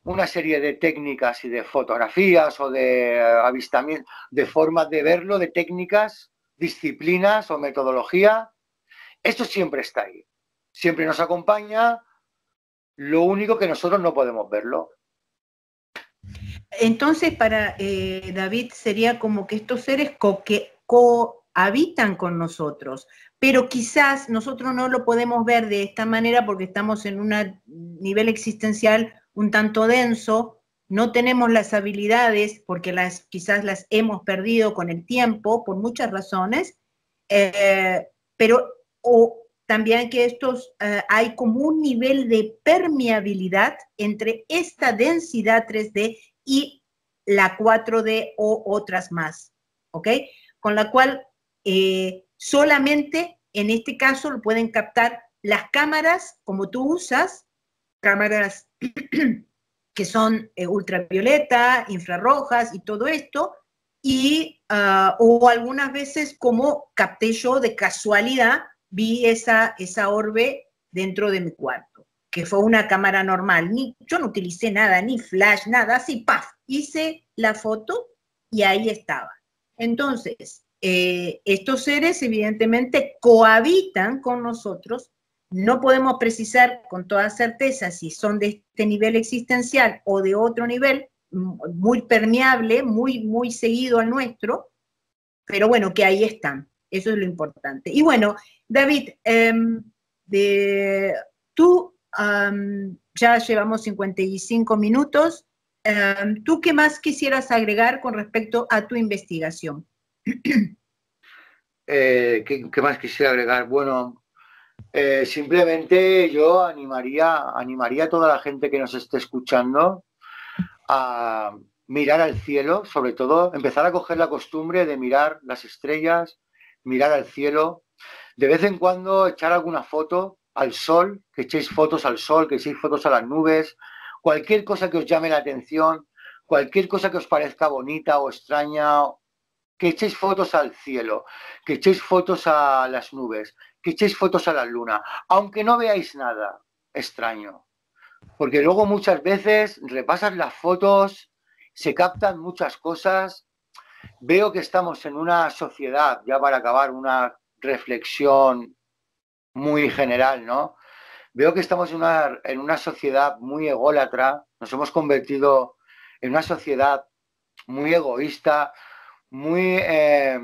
una serie de técnicas y de fotografías o de avistamiento, de formas de verlo, de técnicas, disciplinas o metodología. Esto siempre está ahí. Siempre nos acompaña. Lo único que nosotros no podemos verlo. Entonces, para eh, David sería como que estos seres que cohabitan con nosotros, pero quizás nosotros no lo podemos ver de esta manera porque estamos en un nivel existencial un tanto denso, no tenemos las habilidades porque las, quizás las hemos perdido con el tiempo por muchas razones, eh, pero o también que estos eh, hay como un nivel de permeabilidad entre esta densidad 3D y la 4D o otras más, ¿ok? Con la cual eh, solamente en este caso lo pueden captar las cámaras como tú usas, cámaras que son eh, ultravioleta, infrarrojas y todo esto, y ah, o algunas veces como capté yo de casualidad, vi esa, esa orbe dentro de mi cuarto, que fue una cámara normal. Ni, yo no utilicé nada, ni flash, nada, así, paf, hice la foto y ahí estaba. Entonces, eh, estos seres evidentemente cohabitan con nosotros no podemos precisar con toda certeza si son de este nivel existencial o de otro nivel, muy permeable, muy, muy seguido al nuestro, pero bueno, que ahí están. Eso es lo importante. Y bueno, David, em, de, tú ya llevamos 55 minutos. Em, ¿Tú qué más quisieras agregar con respecto a tu investigación? Eh, ¿qué, más quisiera agregar? Bueno, eh, simplemente yo animaría, animaría a toda la gente que nos esté escuchando a mirar al cielo, sobre todo, empezar a coger la costumbre de mirar las estrellas, mirar al cielo, de vez en cuando echar alguna foto al sol, que echéis fotos al sol, que echéis fotos a las nubes, cualquier cosa que os llame la atención, cualquier cosa que os parezca bonita o extraña, que echéis fotos al cielo, que echéis fotos a las nubes, que echéis fotos a la luna, aunque no veáis nada extraño. Porque luego muchas veces repasas las fotos, se captan muchas cosas. Veo que estamos en una sociedad, ya para acabar, una reflexión muy general, ¿no? Veo que estamos en una, en una sociedad muy ególatra, nos hemos convertido en una sociedad muy egoísta, muy eh,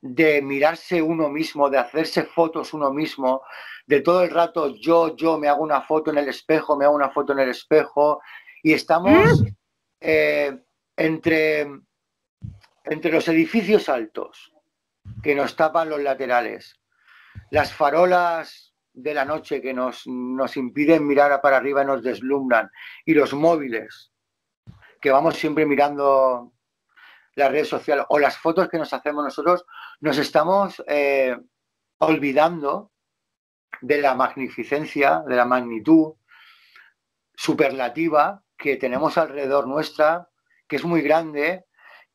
de mirarse uno mismo, de hacerse fotos uno mismo, de todo el rato yo, yo me hago una foto en el espejo, me hago una foto en el espejo, y estamos ¿Mm? eh, entre, entre los edificios altos que nos tapan los laterales, las farolas de la noche que nos, nos impiden mirar para arriba y nos deslumbran, y los móviles, que vamos siempre mirando las redes sociales o las fotos que nos hacemos nosotros, nos estamos eh, olvidando de la magnificencia, de la magnitud superlativa que tenemos alrededor nuestra, que es muy grande,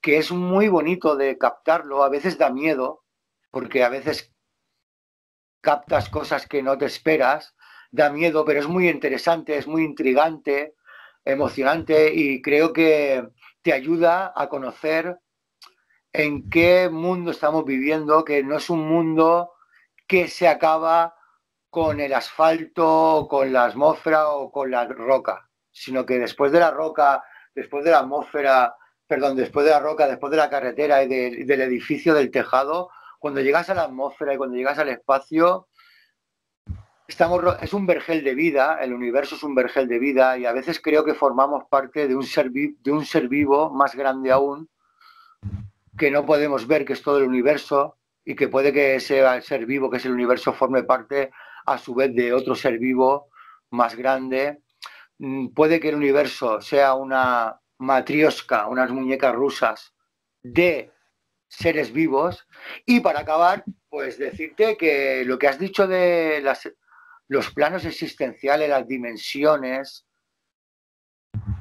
que es muy bonito de captarlo, a veces da miedo, porque a veces captas cosas que no te esperas, da miedo, pero es muy interesante, es muy intrigante, emocionante y creo que te ayuda a conocer en qué mundo estamos viviendo, que no es un mundo que se acaba con el asfalto, con la atmósfera o con la roca, sino que después de la roca, después de la atmósfera, perdón, después de la roca, después de la carretera y del edificio del tejado, cuando llegas a la atmósfera y cuando llegas al espacio, estamos, es un vergel de vida, el universo es un vergel de vida y a veces creo que formamos parte de un ser, de un ser vivo más grande aún, que no podemos ver, que es todo el universo y que puede que ese ser vivo, que es el universo, forme parte a su vez de otro ser vivo más grande. Mm, puede que el universo sea una matriosca, unas muñecas rusas de seres vivos. Y para acabar, pues decirte que lo que has dicho de las, los planos existenciales, las dimensiones.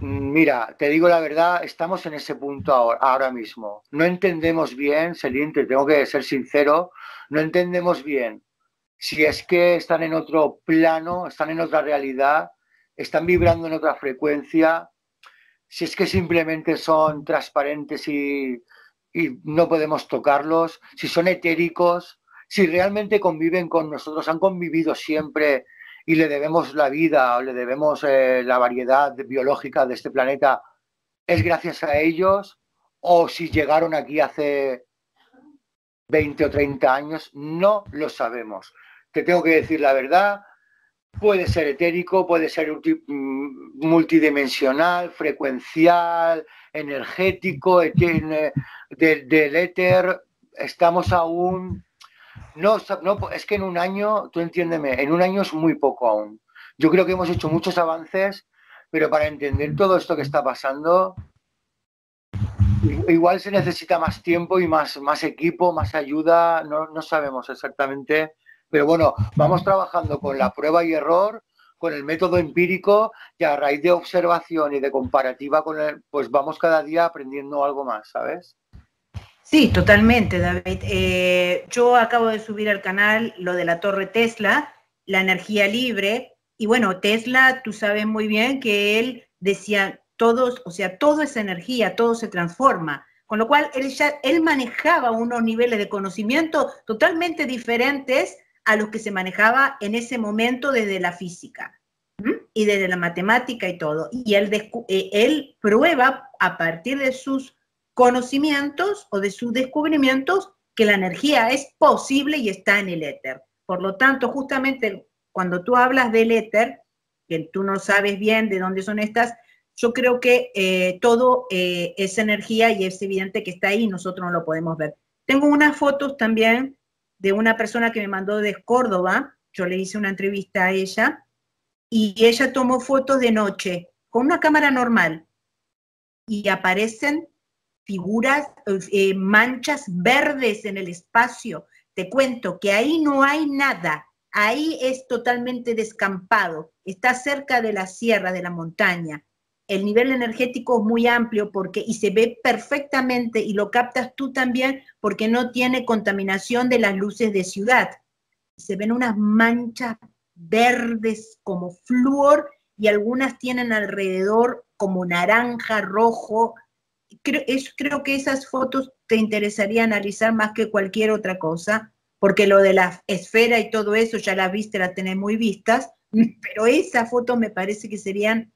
Mira, te digo la verdad, estamos en ese punto ahora, mismo. No entendemos bien, Celine, te tengo que ser sincero, no entendemos bien si es que están en otro plano, están en otra realidad, están vibrando en otra frecuencia, si es que simplemente son transparentes y no podemos tocarlos, si son etéricos, si realmente conviven con nosotros, han convivido siempre y le debemos la vida o le debemos eh, la variedad biológica de este planeta, es gracias a ellos o si llegaron aquí hace 20 o 30 años, no lo sabemos. Te tengo que decir la verdad, puede ser etérico, puede ser mm, multidimensional, frecuencial, energético, del éter, estamos aún no, no, es que en un año, tú entiéndeme, en un año es muy poco aún. Yo creo que hemos hecho muchos avances, pero para entender todo esto que está pasando, igual se necesita más tiempo y más, más equipo, más ayuda, no, no sabemos exactamente, pero bueno, vamos trabajando con la prueba y error, con el método empírico y a raíz de observación y de comparativa con él, pues vamos cada día aprendiendo algo más, ¿sabes? Sí, totalmente, David. Eh, yo acabo de subir al canal lo de la torre Tesla, la energía libre, y bueno, Tesla, tú sabes muy bien que él decía, todos, o sea, todo es energía, todo se transforma. Con lo cual, él, ya, él manejaba unos niveles de conocimiento totalmente diferentes a los que se manejaba en ese momento desde la física y desde la matemática y todo. Y él, eh, él prueba a partir de sus conocimientos o de sus descubrimientos que la energía es posible y está en el éter. Por lo tanto, justamente cuando tú hablas del éter, que tú no sabes bien de dónde son estas, yo creo que eh, todo eh, es energía y es evidente que está ahí nosotros no lo podemos ver. Tengo unas fotos también de una persona que me mandó de Córdoba, yo le hice una entrevista a ella, y ella tomó fotos de noche con una cámara normal y aparecen figuras, eh, manchas verdes en el espacio. Te cuento que ahí no hay nada, ahí es totalmente descampado, está cerca de la sierra, de la montaña. El nivel energético es muy amplio porque y se ve perfectamente y lo captas tú también porque no tiene contaminación de las luces de ciudad. Se ven unas manchas verdes como flúor y algunas tienen alrededor como naranja, rojo, creo, creo que esas fotos te interesaría analizar más que cualquier otra cosa, porque lo de la esfera y todo eso ya la viste, la tenés muy vistas, pero esas fotos me parece que serían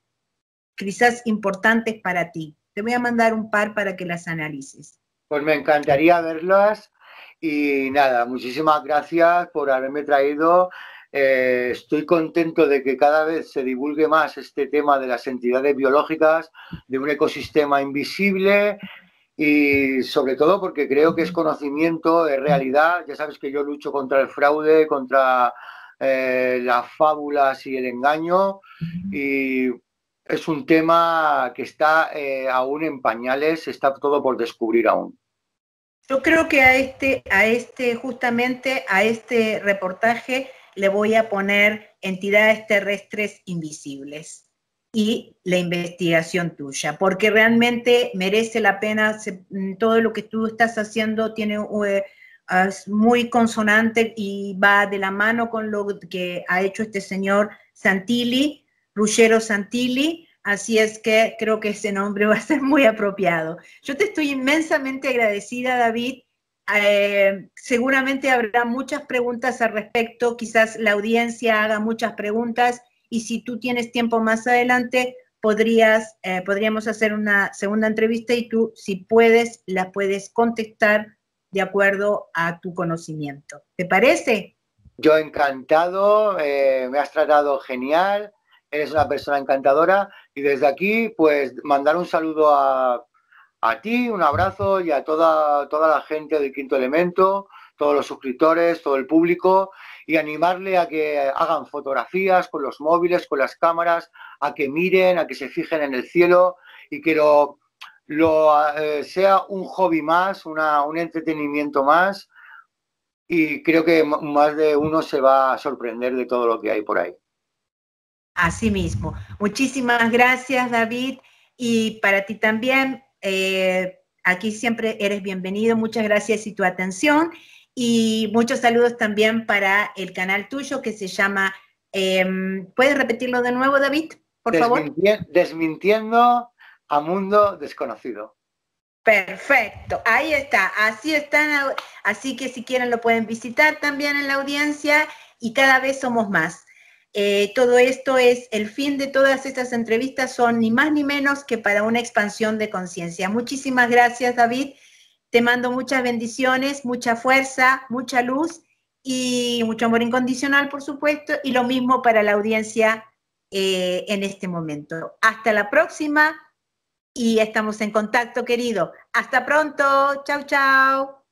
quizás importantes para ti. Te voy a mandar un par para que las analices. Pues me encantaría verlas y nada, muchísimas gracias por haberme traído eh, estoy contento de que cada vez se divulgue más este tema de las entidades biológicas, de un ecosistema invisible y sobre todo porque creo que es conocimiento, es realidad. Ya sabes que yo lucho contra el fraude, contra eh, las fábulas y el engaño y es un tema que está eh, aún en pañales, está todo por descubrir aún. Yo creo que a este, a este, justamente a este reportaje le voy a poner entidades terrestres invisibles y la investigación tuya, porque realmente merece la pena, mm, todo lo que tú estás haciendo tiene, eh, es muy consonante y va de la mano con lo que ha hecho este señor Santilli, Ruggero Santilli, así es que creo que ese nombre va a ser muy apropiado. Yo te estoy inmensamente agradecida, David, eh, seguramente habrá muchas preguntas al respecto, quizás la audiencia haga muchas preguntas y si tú tienes tiempo más adelante, podrías, eh, podríamos hacer una segunda entrevista y tú, si puedes, la puedes contestar de acuerdo a tu conocimiento. ¿Te parece? Yo encantado, eh, me has tratado genial, eres una persona encantadora y desde aquí, pues, mandar un saludo a a ti un abrazo y a toda, toda la gente del Quinto Elemento, todos los suscriptores, todo el público y animarle a que hagan fotografías con los móviles, con las cámaras, a que miren, a que se fijen en el cielo y que lo, eh, sea un hobby más, un entretenimiento más y creo que más de uno se va a sorprender de todo lo que hay por ahí. Así mismo. Muchísimas gracias, David. Y para ti también, eh, aquí siempre eres bienvenido. Muchas gracias y tu atención. Y muchos saludos también para el canal tuyo que se llama, em, ¿puedes repetirlo de nuevo, David? Por favor. Desmintiendo a Mundo Desconocido. Perfecto, ahí está, así están, así que si quieren lo pueden visitar también en la audiencia y cada vez somos más. Eh, todo esto es, el fin de todas estas entrevistas son ni más ni menos que para una expansión de conciencia. Muchísimas gracias, David. Te mando muchas bendiciones, mucha fuerza, mucha luz y mucho amor incondicional, por supuesto, y lo mismo para la audiencia eh, en este momento. Hasta la próxima y estamos en contacto, querido. Hasta pronto. Chao, chao.